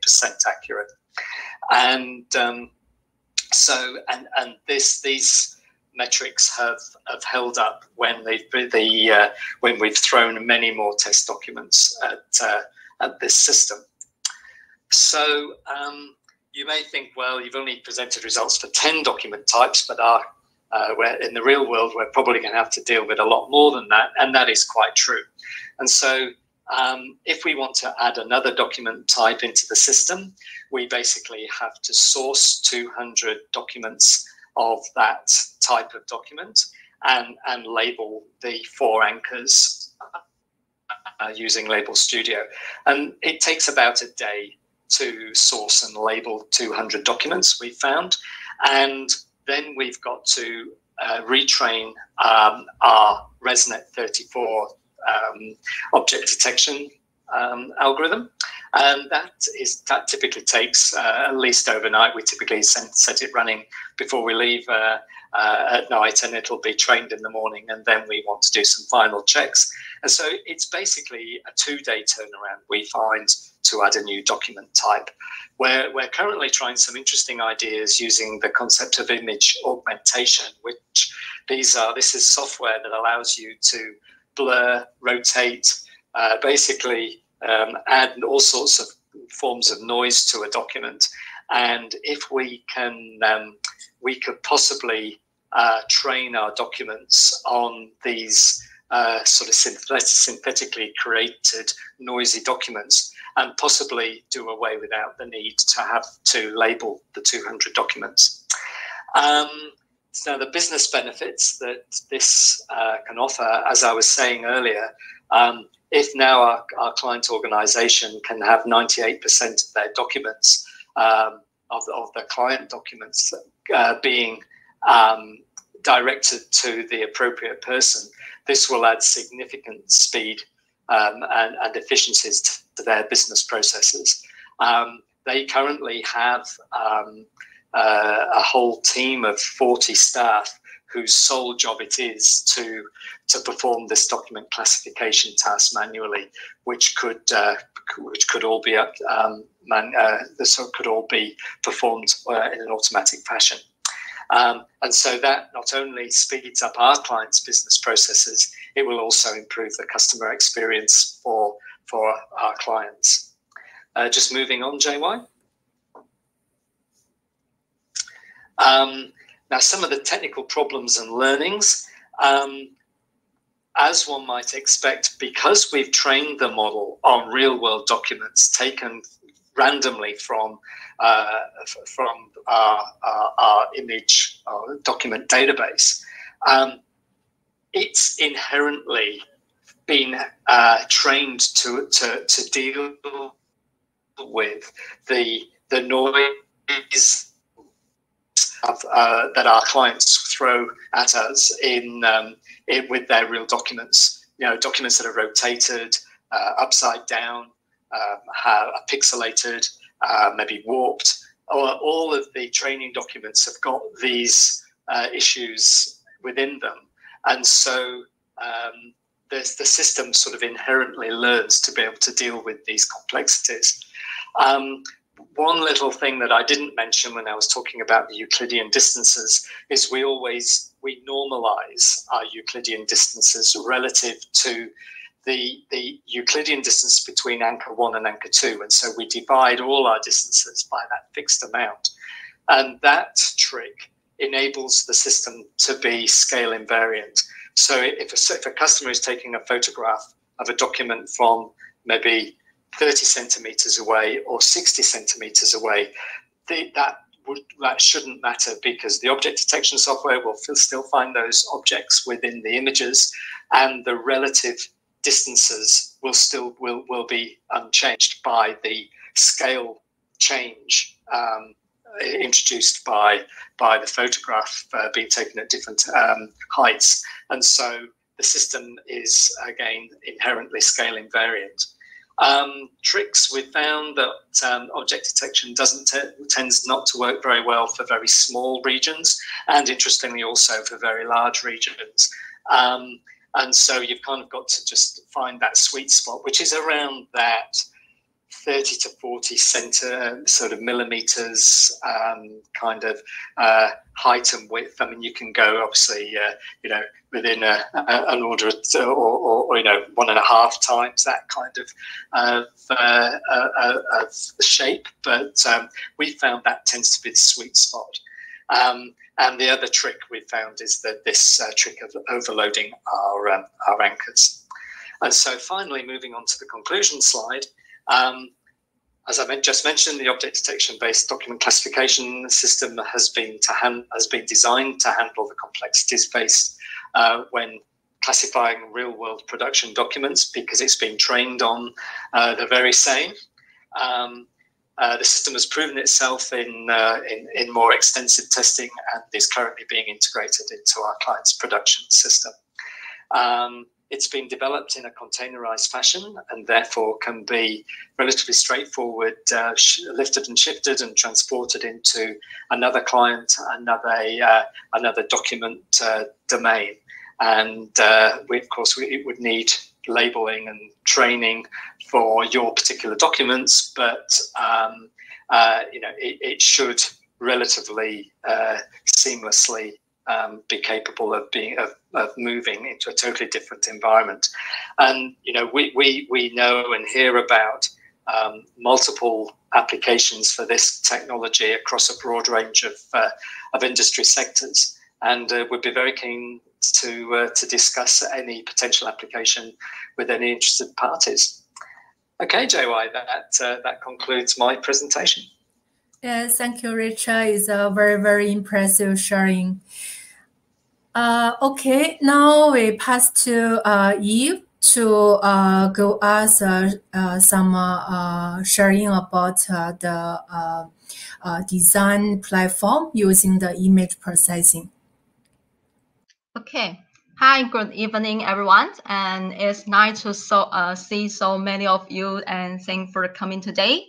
accurate. And um, so and and this these metrics have have held up when they've the uh, when we've thrown many more test documents at uh, at this system. So um, you may think, well, you've only presented results for ten document types, but our uh, where in the real world we're probably going to have to deal with a lot more than that, and that is quite true. And so um, if we want to add another document type into the system, we basically have to source 200 documents of that type of document and, and label the four anchors uh, using Label Studio. And it takes about a day to source and label 200 documents, we found. And then we've got to uh, retrain um, our ResNet 34 um, object detection um, algorithm. And that is that typically takes uh, at least overnight. We typically send, set it running before we leave uh, uh, at night, and it'll be trained in the morning. And then we want to do some final checks. And so it's basically a two-day turnaround. We find to add a new document type. We're, we're currently trying some interesting ideas using the concept of image augmentation, which these are this is software that allows you to blur, rotate, uh, basically um, add all sorts of forms of noise to a document. And if we can, um, we could possibly uh, train our documents on these uh, sort of synthetic, synthetically created noisy documents and possibly do away without the need to have to label the 200 documents. Um, now, the business benefits that this uh, can offer, as I was saying earlier, um, if now our, our client organization can have 98% of their documents, um, of, of the client documents, uh, being um, directed to the appropriate person, this will add significant speed um, and, and, efficiencies to, to, their business processes. Um, they currently have um, uh, a whole team of 40 staff whose sole job it is to to perform this document classification task manually, which could uh, which could all be um, man, uh, this could all be performed uh, in an automatic fashion. Um, and so that not only speeds up our clients' business processes, it will also improve the customer experience for for our clients. Uh, just moving on, JY. Um, now, some of the technical problems and learnings, um, as one might expect, because we've trained the model on real world documents taken randomly from uh, from our, our, our image our document database, um, it's inherently been uh, trained to, to, to deal with the, the noise of, uh, that our clients throw at us in, um, in, with their real documents. You know, documents that are rotated, uh, upside down, um, are pixelated, uh, maybe warped. Or all of the training documents have got these uh, issues within them, and so um, the, the system sort of inherently learns to be able to deal with these complexities. Um, one little thing that I didn't mention when I was talking about the Euclidean distances is we always we normalize our Euclidean distances relative to the the Euclidean distance between anchor one and anchor two, and so we divide all our distances by that fixed amount, and that trick enables the system to be scale invariant. So if a, if a customer is taking a photograph of a document from maybe 30 centimeters away or 60 centimeters away, that would, that shouldn't matter because the object detection software will still find those objects within the images and the relative distances will still will, will be unchanged by the scale change um, introduced by by the photograph uh, being taken at different um, heights. And so the system is again inherently scale invariant um, tricks, we found that um, object detection doesn't tends not to work very well for very small regions, and interestingly also for very large regions. Um, and so you've kind of got to just find that sweet spot, which is around that 30 to 40 center sort of millimeters um, kind of uh, height and width. I mean, you can go obviously, uh, you know, within a, a, an order or, or, or, you know, one and a half times that kind of of, uh, uh of shape. But um, we found that tends to be the sweet spot. Um, and the other trick we found is that this uh, trick of overloading our um, our anchors. And so finally, moving on to the conclusion slide. Um, as I just mentioned, the object detection-based document classification system has been to hand, has been designed to handle the complexities faced uh, when classifying real-world production documents because it's been trained on uh, the very same. Um, uh, the system has proven itself in, uh, in, in more extensive testing and is currently being integrated into our client's production system. Um, it's been developed in a containerized fashion and therefore can be relatively straightforward, uh, lifted and shifted and transported into another client, another uh, another document uh, domain. And uh, we, of course, we, it would need labeling and training for your particular documents, but um, uh, you know it, it should relatively uh, seamlessly um, be capable of being of, of moving into a totally different environment. And you know, we we we know and hear about um, multiple applications for this technology across a broad range of uh, of industry sectors, and uh, we'd be very keen to uh, to discuss any potential application with any interested parties. Okay, JY, that uh, that concludes my presentation. Yes, thank you, Richard. It's a very, very impressive sharing. Uh, okay, now we pass to uh, Eve to uh, go us uh, uh, some uh, sharing about the design platform using the image processing. Okay. Hi, good evening, everyone. And it's nice to so, see so many of you and thanks for coming today.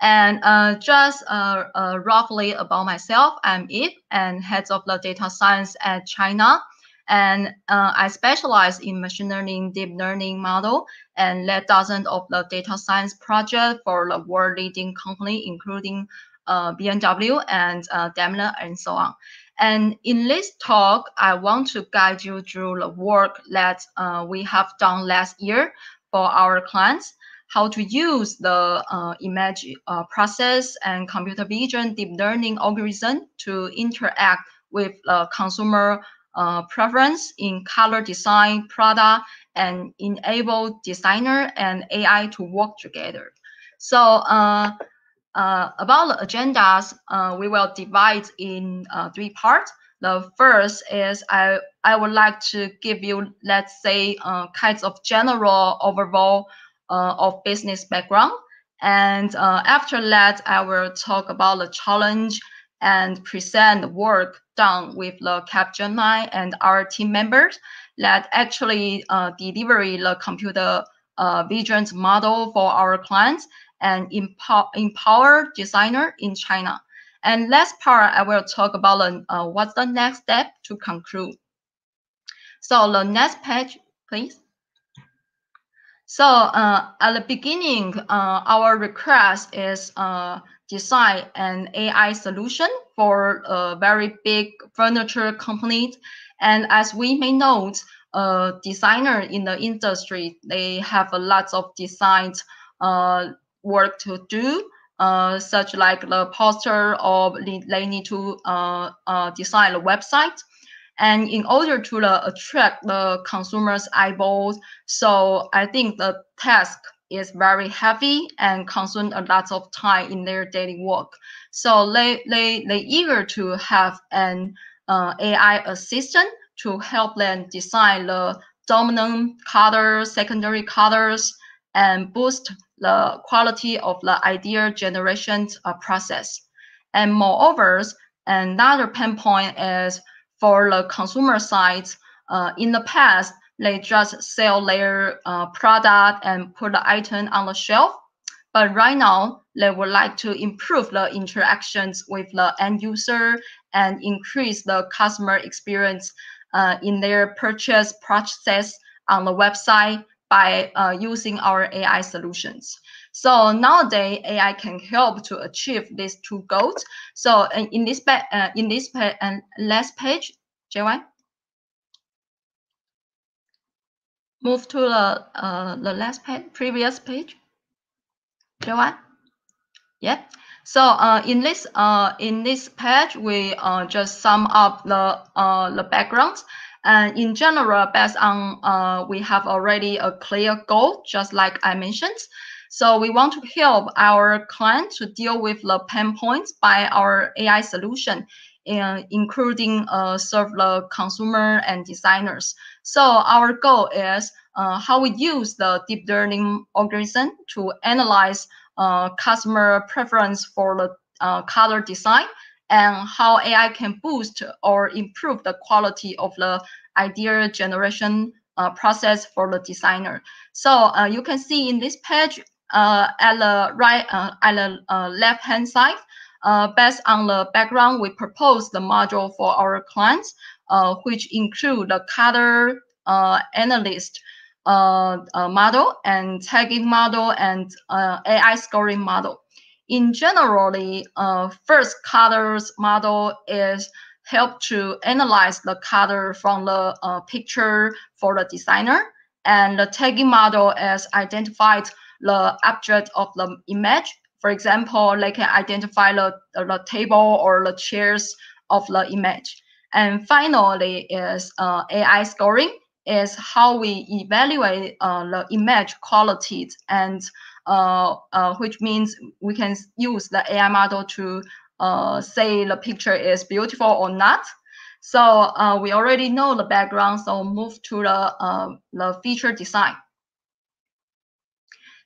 And uh, just uh, uh, roughly about myself, I'm Eve and head of the data science at China. And uh, I specialize in machine learning, deep learning model, and led dozens of the data science projects for the world leading company, including uh, BMW and uh, Daimler and so on. And in this talk, I want to guide you through the work that we have done last year for our clients how to use the uh, image uh, process and computer vision deep learning algorithm to interact with the consumer uh, preference in color design, product, and enable designer and AI to work together. So uh, uh, about the agendas, uh, we will divide in three parts. The first is I I would like to give you, let's say, uh, kinds of general uh, of business background. And uh, after that, I will talk about the challenge and present the work done with the Capgemini and our team members that actually uh, deliver the computer uh, visions model for our clients and empower, empower designer in China. And last part, I will talk about uh, what's the next step to conclude. So the next page, please. So uh, at the beginning, uh, our request is uh, design an AI solution for a very big furniture company. And as we may note, uh, designer in the industry, they have a lot of design uh, work to do uh, such like the poster or they need to uh, design a website. And in order to uh, attract the consumers' eyeballs, so I think the task is very heavy and consume a lot of time in their daily work. So they they they eager to have an uh, AI assistant to help them design the dominant colors, secondary colors, and boost the quality of the idea generation uh, process. And moreover, another pain point is for the consumer side. Uh, in the past, they just sell their uh, product and put the item on the shelf. But right now, they would like to improve the interactions with the end user and increase the customer experience uh, in their purchase process on the website by uh, using our AI solutions. So nowadays, AI can help to achieve these two goals. So in this uh, in this pa uh, last page, JY. Move to the uh, the last page, previous page. JY. Yeah. So uh, in this uh, in this page, we uh, just sum up the uh, the backgrounds. And in general, based on uh, we have already a clear goal, just like I mentioned. So we want to help our client to deal with the pain points by our AI solution, including uh, serve the consumer and designers. So our goal is uh, how we use the deep learning algorithm to analyze uh, customer preference for the uh, color design and how AI can boost or improve the quality of the idea generation uh, process for the designer. So uh, you can see in this page uh, at the right, uh, at the uh, left hand side, uh, based on the background, we propose the module for our clients, which include the color analyst model and tagging model and AI scoring model in generally, uh, first colors model is help to analyze the color from the uh, picture for the designer. And the tagging model is identified the object of the image. For example, they can identify the, the table or the chairs of the image. And finally is uh, AI scoring is how we evaluate uh, the image qualities and uh, uh, which means we can use the AI model to uh, say the picture is beautiful or not. So uh, we already know the background, so move to the, the feature design.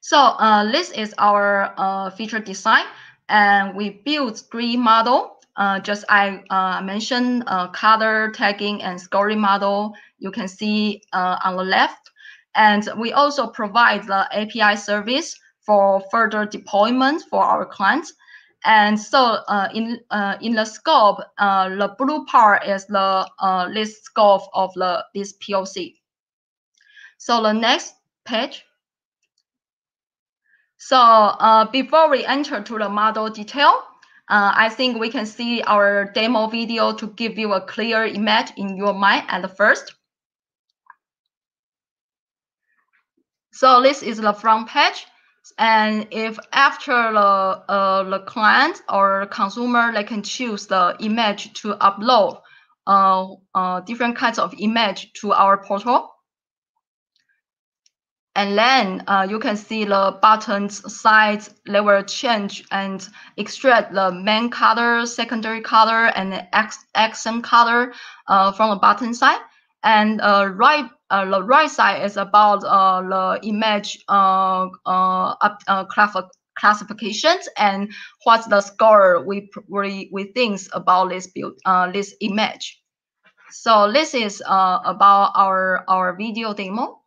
So uh, this is our uh, feature design, and we built three model. Uh, just I uh, mentioned color tagging and scoring model. You can see on the left, and we also provide the API service for further deployment for our clients. And so uh, in uh, in the scope, uh, the blue part is the uh, list scope of the this POC. So the next page. So uh, before we enter to the model detail, uh, I think we can see our demo video to give you a clear image in your mind at the first. So this is the front page. And if after the uh, the client or consumer, they can choose the image to upload uh, uh, different kinds of image to our portal. And then uh, you can see the buttons size will change and extract the main color secondary color and accent color uh, from the button side. And uh, right uh, the right side is about uh, the image uh, classifications and what's the score we we, we think about this build this image. So this is about our our video demo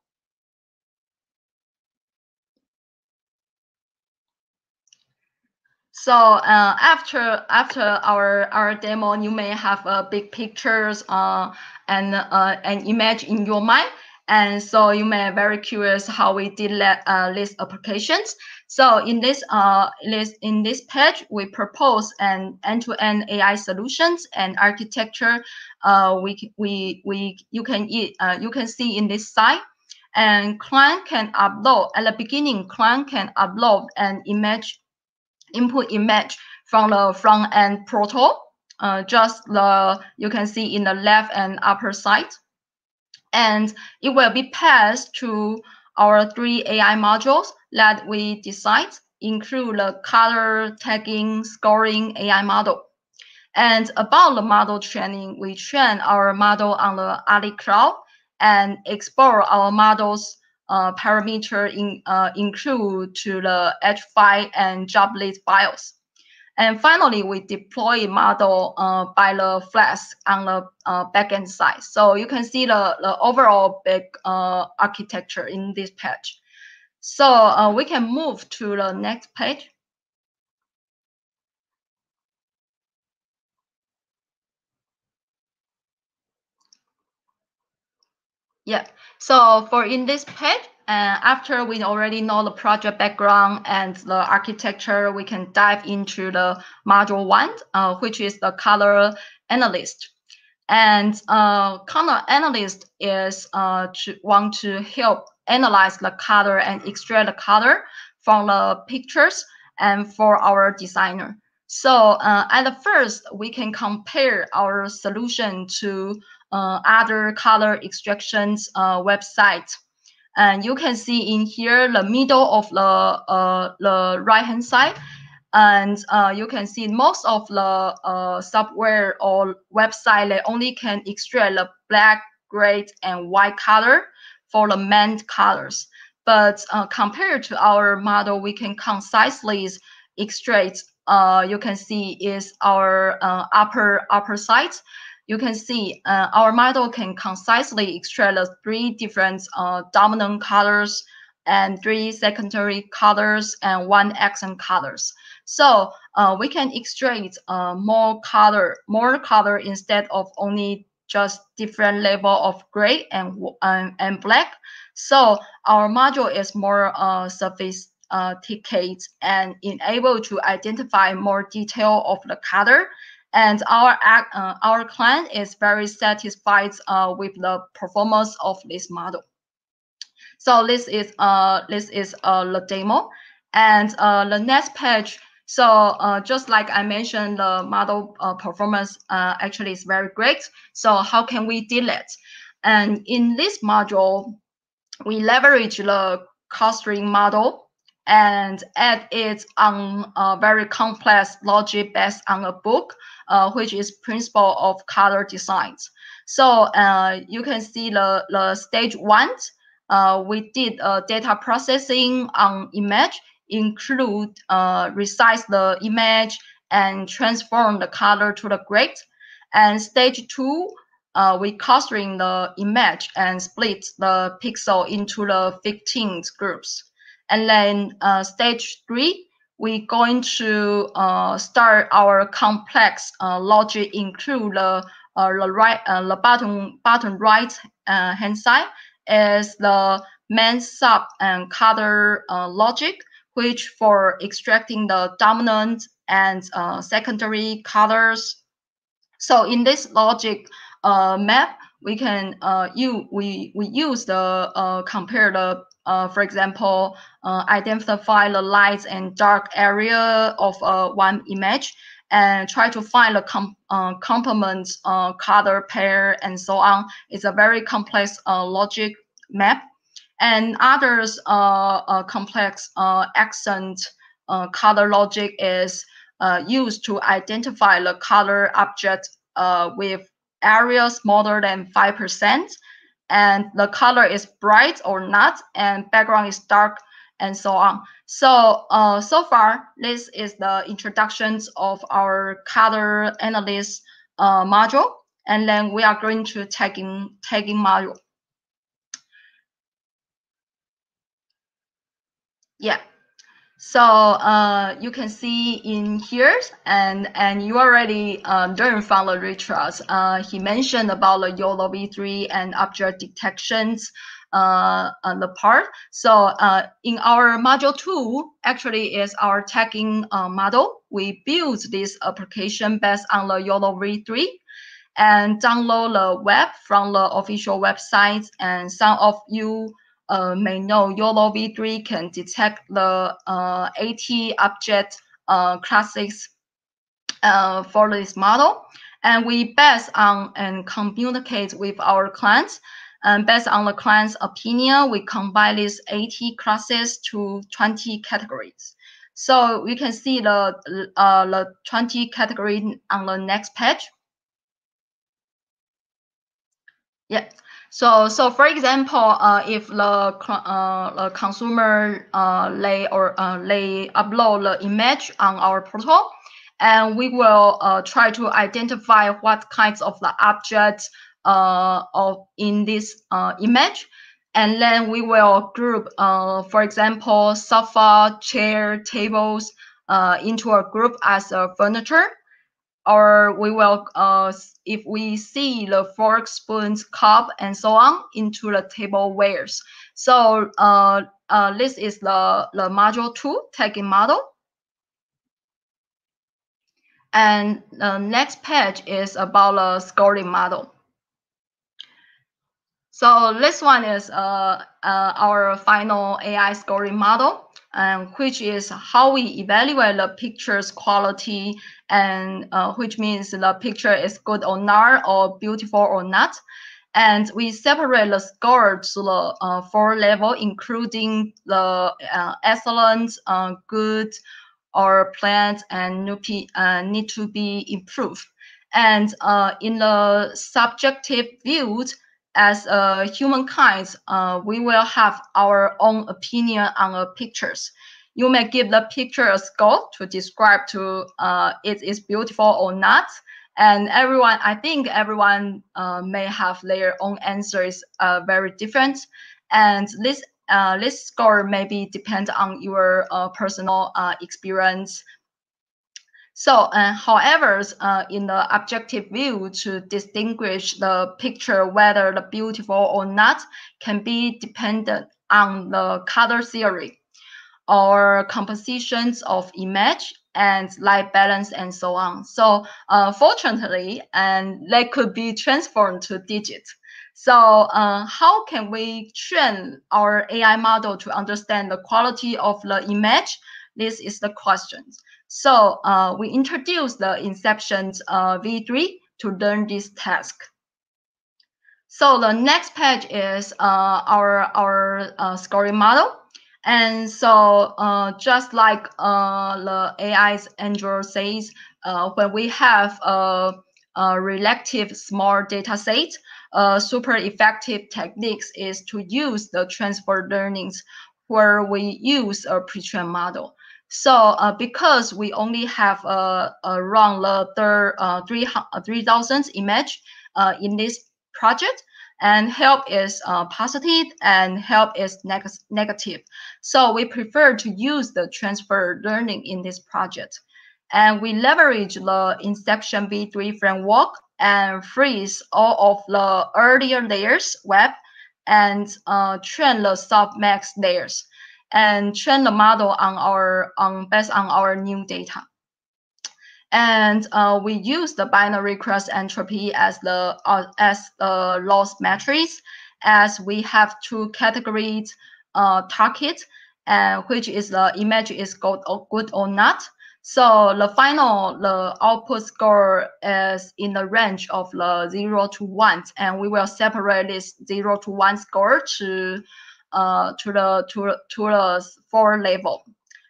So uh, after after our our demo, you may have uh, big pictures uh, and uh, an image in your mind, and so you may be very curious how we did that, uh, applications. So in this uh list in this page, we propose an end-to-end AI solutions and architecture. Uh, we we we you can uh, you can see in this site and client can upload at the beginning client can upload an image input image from the front end portal. Uh, just the you can see in the left and upper side. And it will be passed to our three AI modules that we decide, include the color tagging, scoring AI model. And about the model training, we train our model on the Ali Cloud and explore our models uh, parameter in, uh, include to the H5 and jobless BIOS. And finally, we deploy model uh, by the Flask on the uh, backend side. So you can see the, the overall big uh, architecture in this page. So uh, we can move to the next page. Yeah, so for in this page, uh, after we already know the project background and the architecture, we can dive into the module one, uh, which is the color analyst. And uh, color analyst is uh, to want to help analyze the color and extract the color from the pictures and for our designer. So uh, at the first, we can compare our solution to other color extractions uh, websites. And you can see in here the middle of the uh, the right hand side, and uh, you can see most of the uh, software or website they only can extract the black, gray, and white color for the main colors. But uh, compared to our model, we can concisely extract. you can see is our upper upper side you can see uh, our model can concisely extract the three different uh, dominant colors and three secondary colors and one accent colors. So uh, we can extract uh, more color, more color instead of only just different level of gray and and, and black. So our module is more uh, sophisticated and enable to identify more detail of the color and our uh, our client is very satisfied uh, with the performance of this model. So this is uh this is uh the demo, and uh the next page. So uh, just like I mentioned, the model uh, performance uh, actually is very great. So how can we deal that? And in this module, we leverage the clustering model and add it on a very complex logic based on a book uh, which is principle of color designs. So uh, you can see the, the stage one, uh, we did uh, data processing on image, include uh, resize the image and transform the color to the grid. And stage two, uh, we clustering the image and split the pixel into the 15 groups. And then uh, stage three, we're going to uh, start our complex uh, logic include the, uh, the right uh, the bottom bottom right uh, hand side is the main sub and color uh, logic which for extracting the dominant and secondary colors. So in this logic map we can uh, you we we use the compare the uh, for example, uh, identify the light and dark area of uh, one image and try to find the com uh, complement uh, color pair and so on. It's a very complex logic map. and others complex accent color logic is used to identify the color object with area smaller than 5%, and the color is bright or not, and background is dark, and so on. So, uh, so far, this is the introductions of our color analysis uh, module, and then we are going to tagging tagging module. Yeah. So uh, you can see in here, and and you already um, learned from. Uh, he mentioned about the YOLO v3 and object detections uh, uh, the part. So uh, in our module two, actually is our tagging uh, model. We built this application based on the YOLO v3 and download the web from the official website. And some of you uh, may know YOLO v3 can detect the uh, AT object uh, classes uh, for this model. And we base on and communicate with our clients. And based on the client's opinion, we combine these AT classes to 20 categories. So we can see the, uh, the 20 category on the next page. Yeah. So, so for example, uh, if the, uh, the consumer uh, lay or uh, they upload the image on our portal, and we will uh, try to identify what kinds of the objects uh, of in this uh, image, and then we will group, uh, for example, sofa, chair, tables uh, into a group as a furniture or we will, uh, if we see the fork, spoons, cup, and so on into the tablewares. So uh, uh, this is the, the module two tagging model. And the next page is about the scoring model. So this one is uh, uh, our final AI scoring model, um, which is how we evaluate the picture's quality and uh, which means the picture is good or not or beautiful or not. And we separate the score to the uh, four level, including the uh, excellent, uh, good, or planned, and uh, need to be improved. And uh, in the subjective view, as uh, humankind, uh, we will have our own opinion on the pictures. You may give the picture a score to describe to uh, it is beautiful or not. And everyone, I think everyone uh, may have their own answers uh, very different. And this uh, this score maybe depend on your uh, personal uh, experience. So, uh, however, uh, in the objective view, to distinguish the picture whether the beautiful or not can be dependent on the color theory or compositions of image and light balance and so on. So uh, fortunately, and they could be transformed to digit. So uh, how can we train our AI model to understand the quality of the image? This is the question. So uh, we introduced the Inception uh, V3 to learn this task. So the next page is uh, our, our uh, scoring model. And so, uh, just like uh, the AI's Andrew says, when we have a, a relative small data set, uh, super effective techniques is to use the transfer learnings where we use a pre-trained model. So uh, because we only have uh, around the uh, 3,000 image uh, in this project, and help is uh, positive and help is neg negative. So we prefer to use the transfer learning in this project. And we leverage the Inception V3 framework and freeze all of the earlier layers web and uh, train the softmax layers and train the model on our on based on our new data. And uh, we use the binary cross entropy as the uh, as the loss matrix, as we have two categories uh, target, and which is the image is good or good or not. So the final the output score is in the range of the zero to one, and we will separate this zero to one score to uh, to the to, to the four level.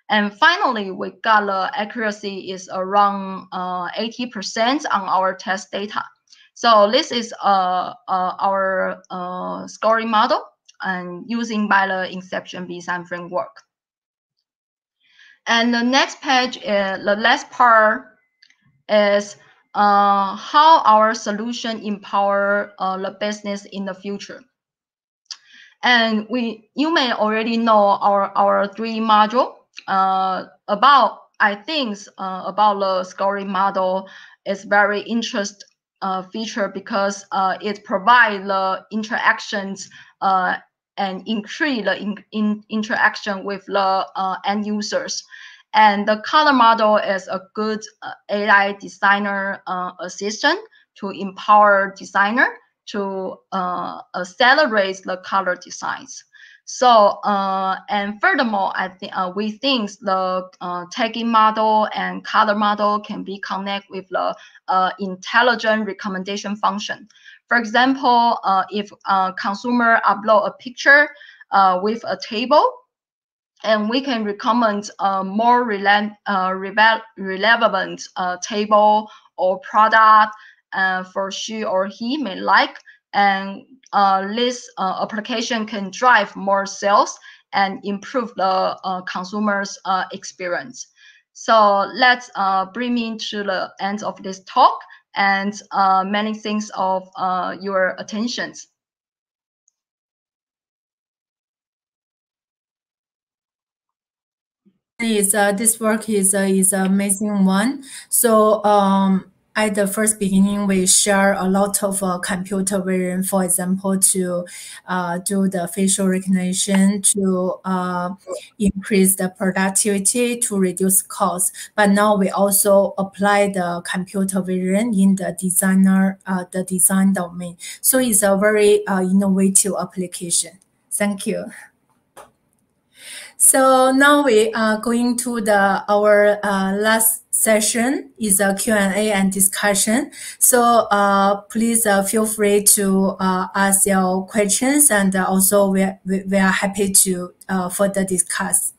And finally, we got the accuracy is around 80% on our test data. So this is uh, uh, our uh, scoring model and using by the Inception design framework. And the next page, the last part is uh, how our solution empower uh, the business in the future. And we, you may already know our, our three module uh, about, I think uh, about the scoring model is very interest uh, feature because uh, it provides the interactions uh, and increase the in, in interaction with the uh, end users. And the color model is a good uh, AI designer uh, assistant to empower designer to accelerate the color designs. So, uh, and furthermore, I think uh, we think the uh, tagging model and color model can be connected with the uh, intelligent recommendation function. For example, uh, if a consumer upload a picture uh, with a table, and we can recommend a more rele relevant table or product for she or he may like, and uh, this uh, application can drive more sales and improve the uh, consumer's uh, experience. So let's uh, bring me to the end of this talk and uh, many things of your attentions. Is uh, this work is uh, is amazing one. So um, at the first beginning, we share a lot of uh, computer vision, for example, to uh, do the facial recognition, to uh, increase the productivity, to reduce cost. But now we also apply the computer vision in the designer, uh, the design domain. So it's a very uh, innovative application. Thank you. So now we are going to the our uh, last session is a Q&A and discussion. So uh, please uh, feel free to uh, ask your questions and also we are, we are happy to uh, further discuss.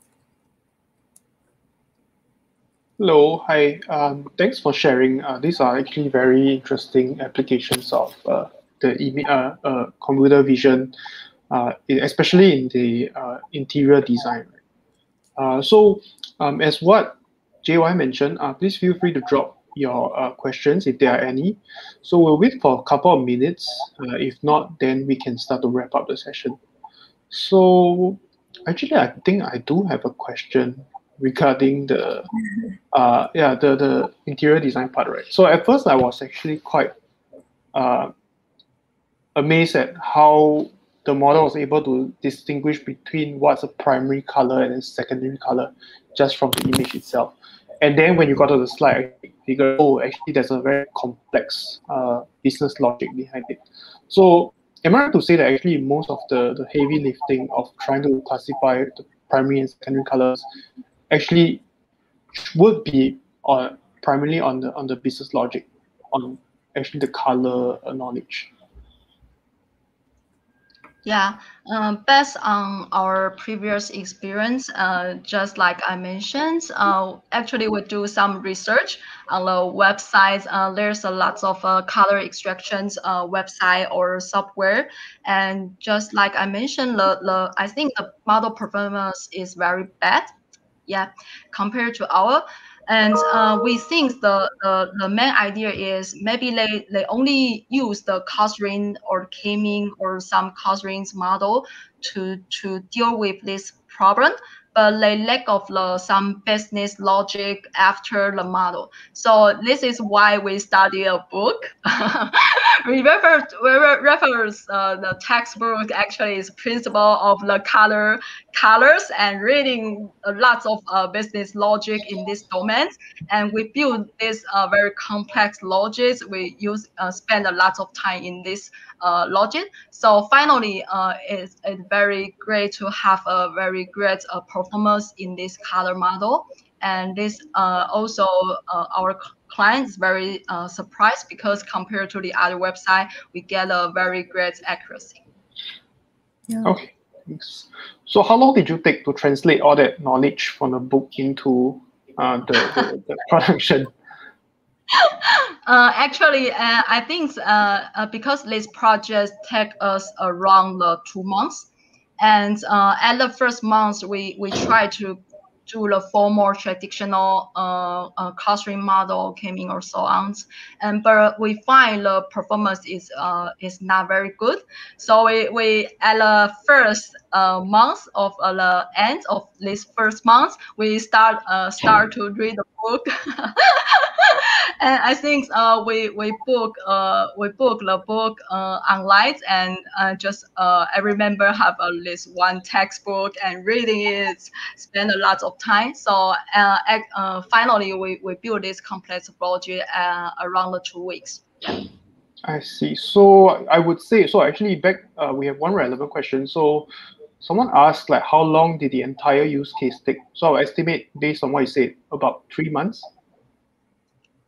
Hello, hi. Um, thanks for sharing. Uh, these are actually very interesting applications of uh, the computer vision, especially in the interior design. so um, as what JY mentioned, uh, please feel free to drop your uh, questions if there are any. So we'll wait for a couple of minutes. Uh, if not, then we can start to wrap up the session. So actually, I think I do have a question regarding the uh, yeah the the interior design part, right? So at first, I was actually quite uh, amazed at how the model was able to distinguish between what's a primary color and a secondary color just from the image itself. And then when you got to the slide, you figure, oh, actually, there's a very complex uh, business logic behind it. So am I right to say that actually most of the, the heavy lifting of trying to classify the primary and secondary colors actually would be on, primarily on the on the business logic, on actually the color knowledge? Yeah, um, based on our previous experience, uh, just like I mentioned, uh, actually we do some research on the website. Uh, there's a lot of uh, color extractions uh, website or software, and just like I mentioned, the, the I think the model performance is very bad. Yeah, compared to our and uh, we think the, the, the main idea is maybe they, they only use the clustering or k-mean or some clustering model to, to deal with this problem but they lack of the, some business logic after the model. So this is why we study a book. we refer, we reference uh, the textbook actually is principle of the color colors and reading lots of uh, business logic in this domain. And we build this uh, very complex logics. We use uh, spend a lot of time in this uh, logic. So finally, uh, it's, it's very great to have a very great uh, performance in this color model. And this uh, also uh, our clients very uh, surprised because compared to the other website, we get a very great accuracy. Yeah. Okay. So how long did you take to translate all that knowledge from the book into uh, the, the, the production? Uh, actually, uh, I think uh, uh because this project take us around two months, and uh, at the first month, we we try to to the formal traditional uh, uh, clustering model k-mean or so on. And but we find the performance is uh, is not very good. So we, we at the first uh, month of uh, the end of this first month, we start uh, start to read the book. and I think uh, we we book uh, we book the book uh, online and uh, just uh, I remember have at least one textbook and reading it spend a lot of time. So uh, uh, finally we, we build this complex project uh, around the two weeks. I see. So I would say so. Actually, back uh, we have one relevant question. So someone asked like how long did the entire use case take? So I estimate based on what you said about three months.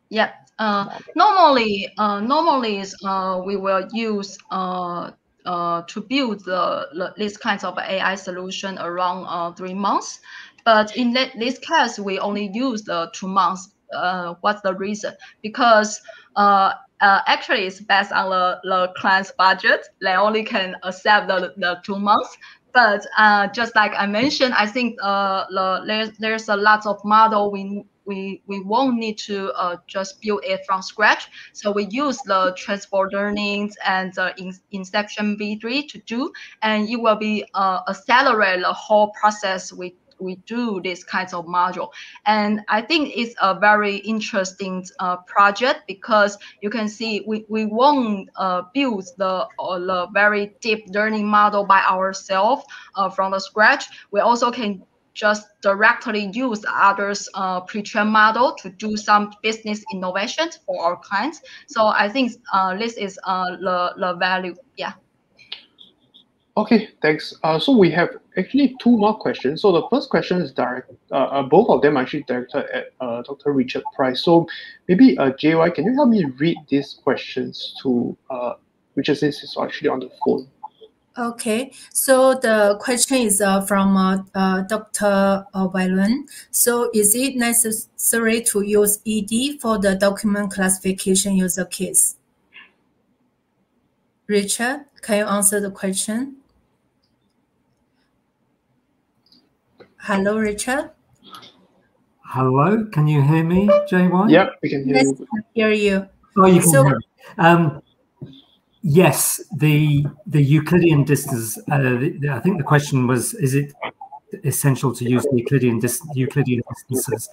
Yeah. Uh, normally, uh, normally is uh, we will use uh, uh, to build the, the this kinds of AI solution around uh, three months. But in this case, we only use the two months. Uh, what's the reason? Because uh, uh, actually it's based on the, the client's budget. They only can accept the, the two months. But uh, just like I mentioned, I think uh, the, there's, a lot of model we we, we won't need to uh, just build it from scratch. So we use the transfer learnings and the in, inception V3 to do, and it will be uh, accelerate the whole process with we do this kinds of module. And I think it's a very interesting uh, project because you can see we, we won't uh, build the, uh, the very deep learning model by ourselves uh, from the scratch. We also can just directly use others uh, pre-trained model to do some business innovations for our clients. So I think uh, this is uh, the, the value. Yeah. Okay, thanks. Uh, so we have actually two more questions. So the first question is direct. Uh, uh, both of them are actually directed at uh, Dr. Richard Price. So maybe uh, JY, can you help me read these questions to uh, Richard since he's actually on the phone? Okay, so the question is uh, from uh, uh, Dr. Uh, Weilun. So is it necessary to use ED for the document classification user case? Richard, can you answer the question? Hello, Richard. Hello, can you hear me, JY? Yeah, we can hear yes, you. hear you. Oh, you can so, hear me. Um, yes, the the Euclidean distance. Uh, the, I think the question was: Is it essential to use the Euclidean dis Euclidean distances?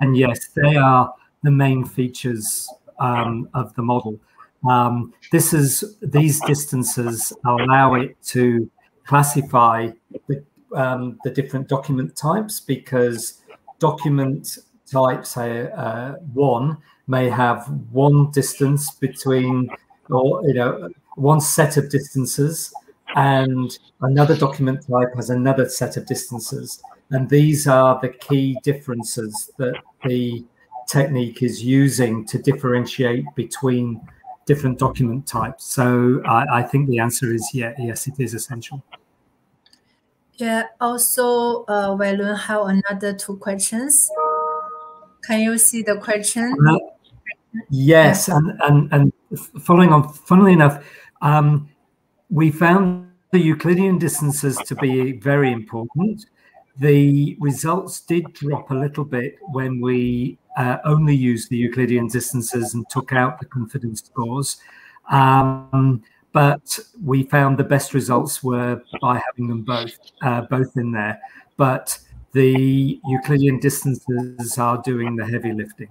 And yes, they are the main features um, of the model. Um, this is these distances allow it to classify the um, the different document types because document type, say uh, one, may have one distance between, or you know, one set of distances, and another document type has another set of distances. And these are the key differences that the technique is using to differentiate between different document types. So I, I think the answer is yeah, yes, it is essential. Yeah, also, uh, Weilun have another two questions. Can you see the question? Uh, yes, yeah. and, and, and following on, funnily enough, um, we found the Euclidean distances to be very important. The results did drop a little bit when we uh, only used the Euclidean distances and took out the confidence scores. Um, but we found the best results were by having them both uh, both in there. But the Euclidean distances are doing the heavy lifting.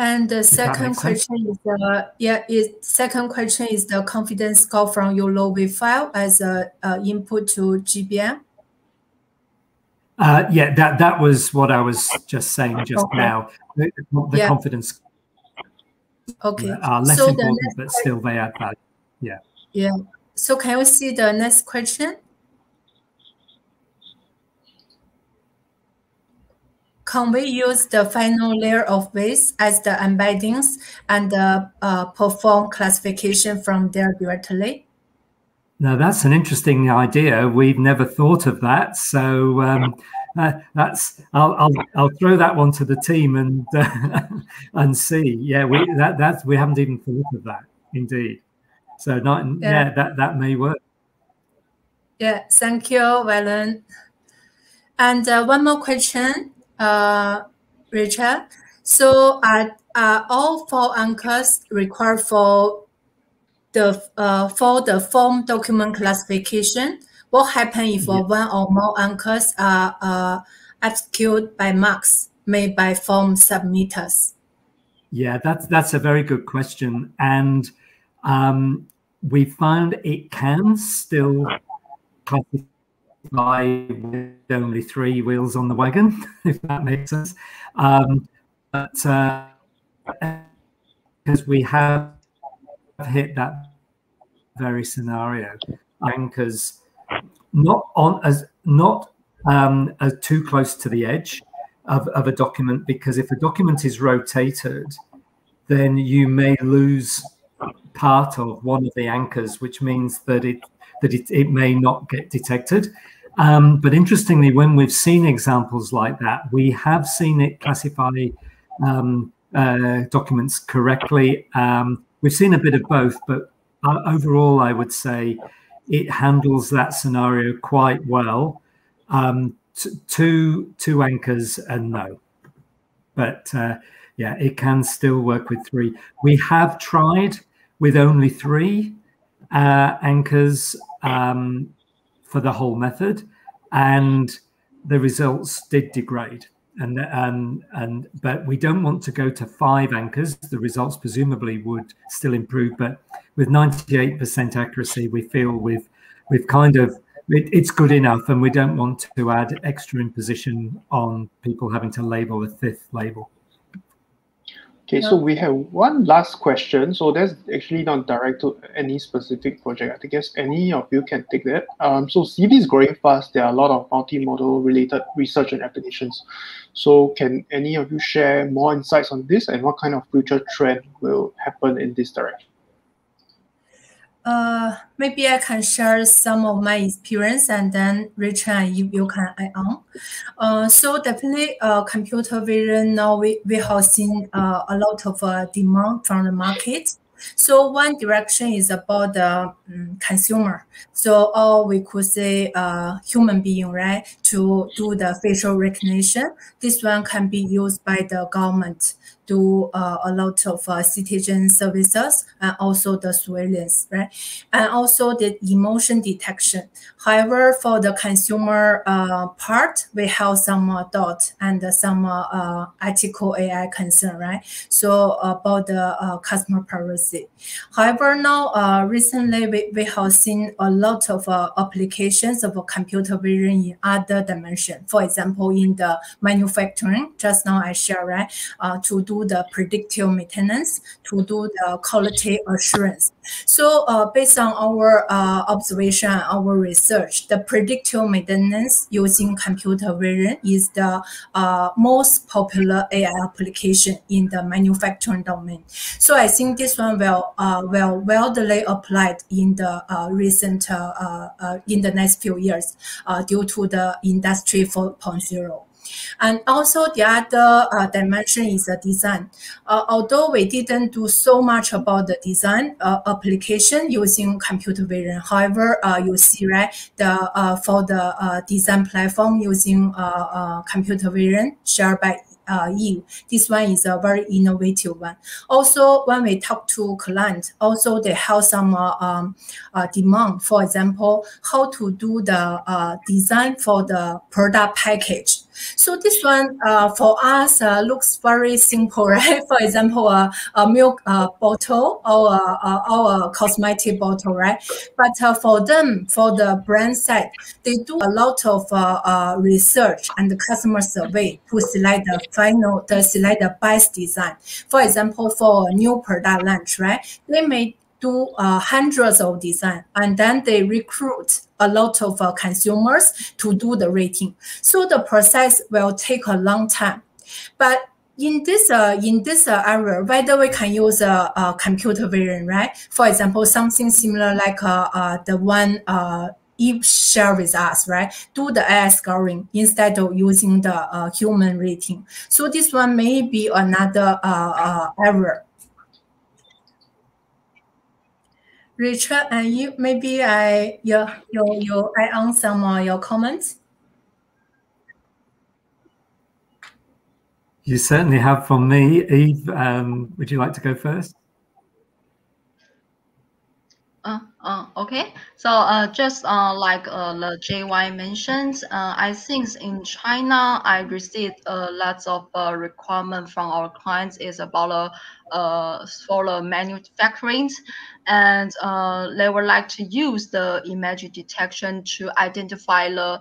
And the second question is the yeah is second question is the confidence score from YOLO file as a uh, input to GBM. Uh, yeah, that that was what I was just saying just okay. now. The, the yeah. confidence Okay. Are less so important, but still they add value. Yeah. Yeah. So can we see the next question? Can we use the final layer of base as the embeddings and uh, uh, perform classification from there directly? now that's an interesting idea. We've never thought of that. So um, uh, that's I'll, I'll I'll throw that one to the team and uh, and see. Yeah, we that that we haven't even thought of that. Indeed. So not yeah, yeah that that may work. Yeah, thank you, Weilun. And uh, one more question, uh, Richard. So are, are all four anchors required for the uh, for the form document classification? What happens if yeah. one or more anchors are uh, executed by marks made by form submitters? Yeah, that's that's a very good question, and um, we found it can still classify with only three wheels on the wagon, if that makes sense. Um, but because uh, we have hit that very scenario, anchors not on as not um, as too close to the edge of, of a document, because if a document is rotated, then you may lose part of one of the anchors, which means that it that it, it may not get detected. Um, but interestingly, when we've seen examples like that, we have seen it classify um, uh, documents correctly. Um, we've seen a bit of both, but uh, overall, I would say it handles that scenario quite well. Um, two two anchors and no, but uh, yeah, it can still work with three. We have tried with only three uh, anchors um, for the whole method, and the results did degrade. And, and and but we don't want to go to five anchors. The results presumably would still improve, but with 98% accuracy, we feel we've we've kind of it, it's good enough, and we don't want to add extra imposition on people having to label a fifth label. Okay, so we have one last question. So that's actually not direct to any specific project. I guess any of you can take that. Um, so CV is growing fast. There are a lot of multimodal related research and applications. So can any of you share more insights on this and what kind of future trend will happen in this direction? Uh, maybe I can share some of my experience and then Richard, you, you can add on. Uh, so definitely uh, computer vision now we, we have seen uh, a lot of uh, demand from the market. So one direction is about the um, consumer. So or we could say uh, human being, right, to do the facial recognition. This one can be used by the government do uh, a lot of uh, citizen services and also the surveillance, right? And also the emotion detection. However, for the consumer uh, part, we have some uh, doubt and some uh, uh, ethical AI concern, right? So about the customer privacy. However, now recently we, we have seen a lot of applications of computer vision in other dimension. For example, in the manufacturing, just now I share, right, to do the predictive maintenance, to do the quality assurance. So uh, based on our uh, observation, our research, the predictive maintenance using computer vision is the uh, most popular AI application in the manufacturing domain. So I think this one will uh, will widely applied in the uh, recent uh, in the next few years due to the industry 4.0. And also the other uh, dimension is the design. Uh, although we didn't do so much about the design uh, application using computer vision, however, uh, you see right the uh, for the uh, design platform using computer vision shared by uh. This one is a very innovative one. Also, when we talk to clients, also they have some uh, um, uh, demand. For example, how to do the uh, design for the product package. So this one uh, for us uh, looks very simple, right? For example, uh, a milk uh, bottle or, uh, or a cosmetic bottle, right? But for them, for the brand side, they do a lot of research and customer survey to select the final, the select the best design. For example, for a new product launch, right? They may do uh, hundreds of design and then they recruit a lot of uh, consumers to do the rating. So the process will take a long time. But in this uh, in this uh, area, whether we can use a, uh, computer vision, right? For example, something similar like uh, uh, the one uh, Eve share with us, right? Do the AI scoring instead of using the uh, human rating. So this one may be another uh, uh, error. Richard and you, maybe I you you you add on some uh, your comments. You certainly have from me. Eve, um, would you like to go first? Uh, okay, so uh, just uh, like uh, the JY mentioned, uh, I think in China, I received lots of requirement from our clients is about uh, for the manufacturing, and they would like to use the image detection to identify the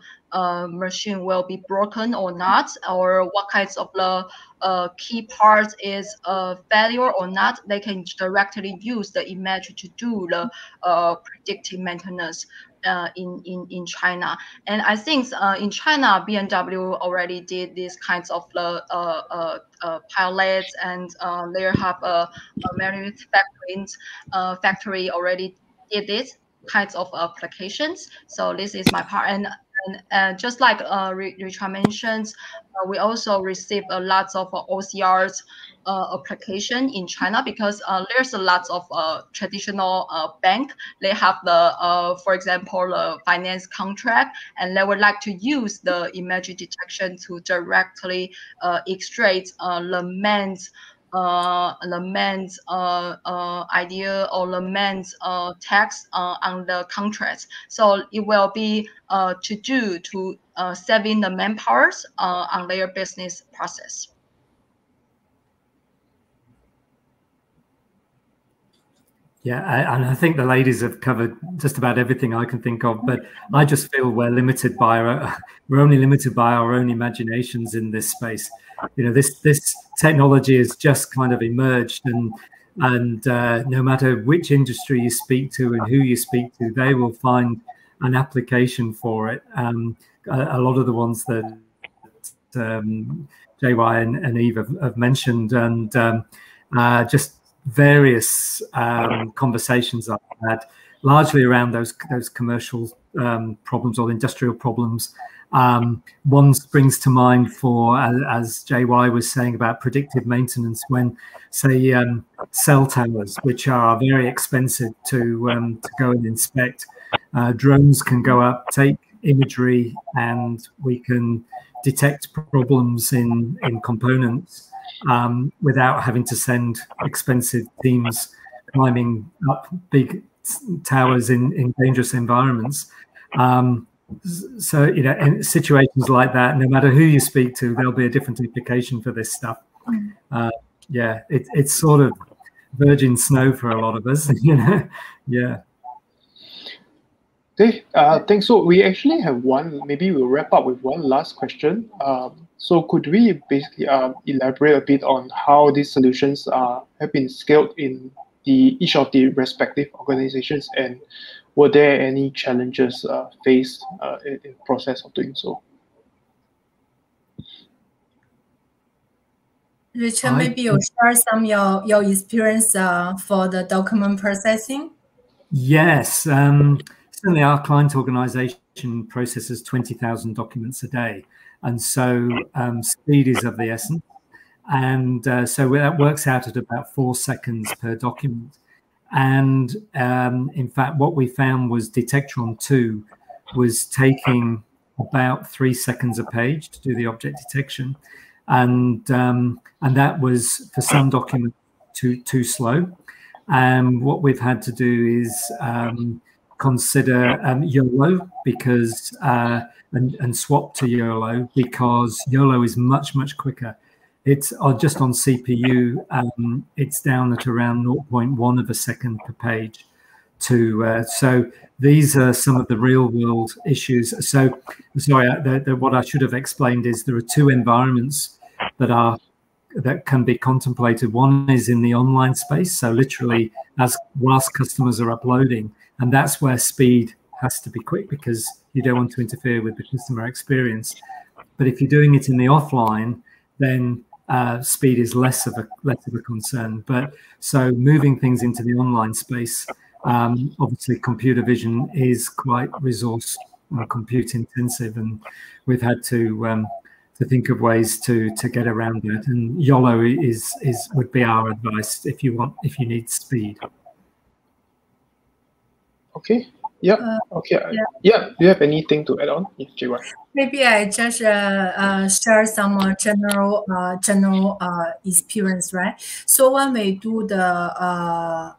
machine will be broken or not, or what kinds of the uh, key part is a failure or not, they can directly use the image to do the uh, predictive maintenance uh, in, in, in China. And I think uh, in China, BMW already did these kinds of the uh, uh, uh, pilots and uh, they have a, a manufacturing uh, factory already did this kinds of applications. So this is my part. And and uh, just like uh, Richard mentioned, uh, we also receive a lot of OCRs uh, application in China because uh, there's a lot of uh, traditional uh, bank. They have the, uh, for example, the finance contract, and they would like to use the image detection to directly uh, extract uh, the man's uh, the man's uh, uh, idea or the man's uh, text uh, on the contract. So it will be uh, to do to uh, saving the manpowers uh, on their business process. Yeah, I, and I think the ladies have covered just about everything I can think of. But I just feel we're limited by our, we're only limited by our own imaginations in this space. You know, this this technology has just kind of emerged, and and uh, no matter which industry you speak to and who you speak to, they will find an application for it. Um, a, a, lot of the ones that um, JY and, and Eve have, have mentioned, and um, uh, just various um, conversations I've had, largely around those those commercial um, problems or industrial problems. Um, one springs to mind for, as, as, JY was saying about predictive maintenance, when, say, um, cell towers, which are very expensive to um, to go and inspect, uh, drones can go up, take imagery, and we can detect problems in in components um, without having to send expensive teams climbing up big towers in, in dangerous environments. Um, so, you know, in situations like that, no matter who you speak to, there'll be a different implication for this stuff. Mm. Uh, yeah, it, it's sort of virgin snow for a lot of us, you know. Yeah. Okay, uh, thanks. So we actually have one, maybe we'll wrap up with one last question. Um, so could we basically uh, elaborate a bit on how these solutions uh, have been scaled in the each of the respective organizations, and were there any challenges uh, faced uh, in, in the process of doing so? Richard, maybe you share some your your experience uh, for the document processing. Yes, um, certainly our client organization processes twenty thousand documents a day. And so um, speed is of the essence. And uh, so that works out at about four seconds per document. And um, in fact, what we found was Detectron 2 was taking about three seconds a page to do the object detection. And um, and that was for some documents too too slow. And what we've had to do is um, consider um, YOLO because uh, and, and swap to YOLO because YOLO is much, much quicker. It's uh, just on CPU, um, it's down at around 0.1 of a second per page. To uh, so these are some of the real world issues. So sorry, uh, the, the, what I should have explained is there are two environments that are that can be contemplated. One is in the online space, so literally as whilst customers are uploading, and that's where speed has to be quick because you don't want to interfere with the customer experience. But if you're doing it in the offline, then uh, speed is less of a less of a concern. But so moving things into the online space, um, obviously computer vision is quite resource and compute intensive, and we've had to um, to think of ways to to get around that. And YOLO is is would be our advice if you want if you need speed. Okay. Yep. Uh, okay. Yeah. yeah. Do you have anything to add on, JY? Maybe I just uh, uh, share some uh, general uh, general uh, experience, right? So when we do the uh,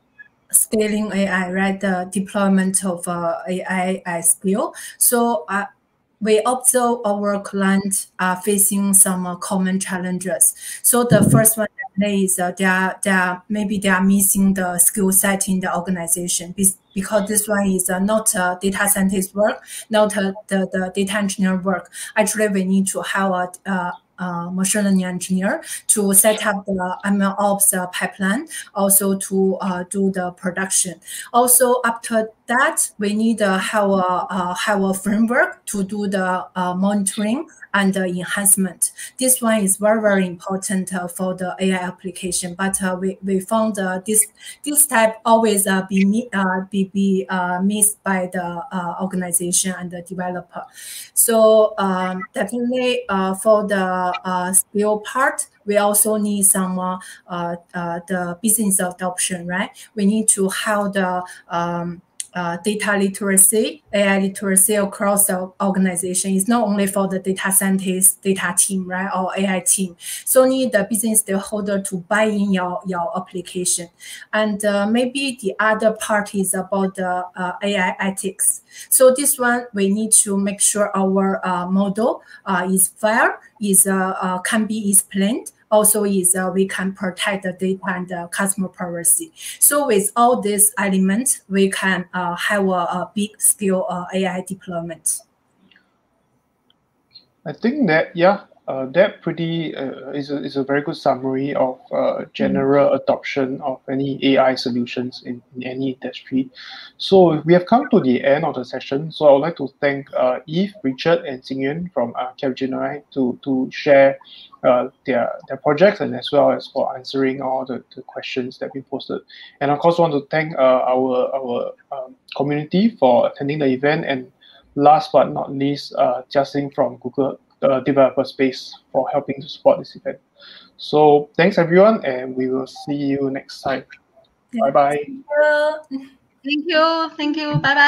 scaling AI, right, the deployment of uh, AI at scale, so uh, we observe our clients are facing some uh, common challenges. So the first one is uh, they are they are maybe they are missing the skill set in the organization because this one is uh, not uh, data scientist work, not uh, the, the data engineer work. Actually, we need to have a uh, uh, machine learning engineer to set up the ML ops pipeline, also to uh, do the production. Also, after that, we need to have a, have a framework to do the uh, monitoring and uh, enhancement. This one is very, very important uh, for the AI application. But we, we found this this type always be be, be missed by the organization and the developer. So um, definitely for the uh, skill part, we also need some uh, uh, the business adoption, right? We need to have the um, uh, data literacy, AI literacy across the organization. It's not only for the data scientist, data team, right, or AI team. So need the business stakeholder to buy in your, your application. And uh, maybe the other part is about the uh, AI ethics. So this one, we need to make sure our uh, model uh, is fair, is uh, can be explained, also is uh, we can protect the data and the customer privacy. So with all these elements, we can uh, have a, a big scale uh, AI deployment. I think that, yeah, uh, that pretty uh, is, a, is a very good summary of uh, general mm. adoption of any AI solutions in, in any industry. So we have come to the end of the session. So I would like to thank uh, Eve, Richard, and Xingyuan from uh, Capgemini to, to share uh, their, their projects and as well as for answering all the, the questions that we posted. And of course, want to thank uh, our, our um, community for attending the event and last but not least, uh, Justin from Google uh, Developer Space for helping to support this event. So thanks everyone and we will see you next time. Bye bye. Thank you. Thank you. Bye bye.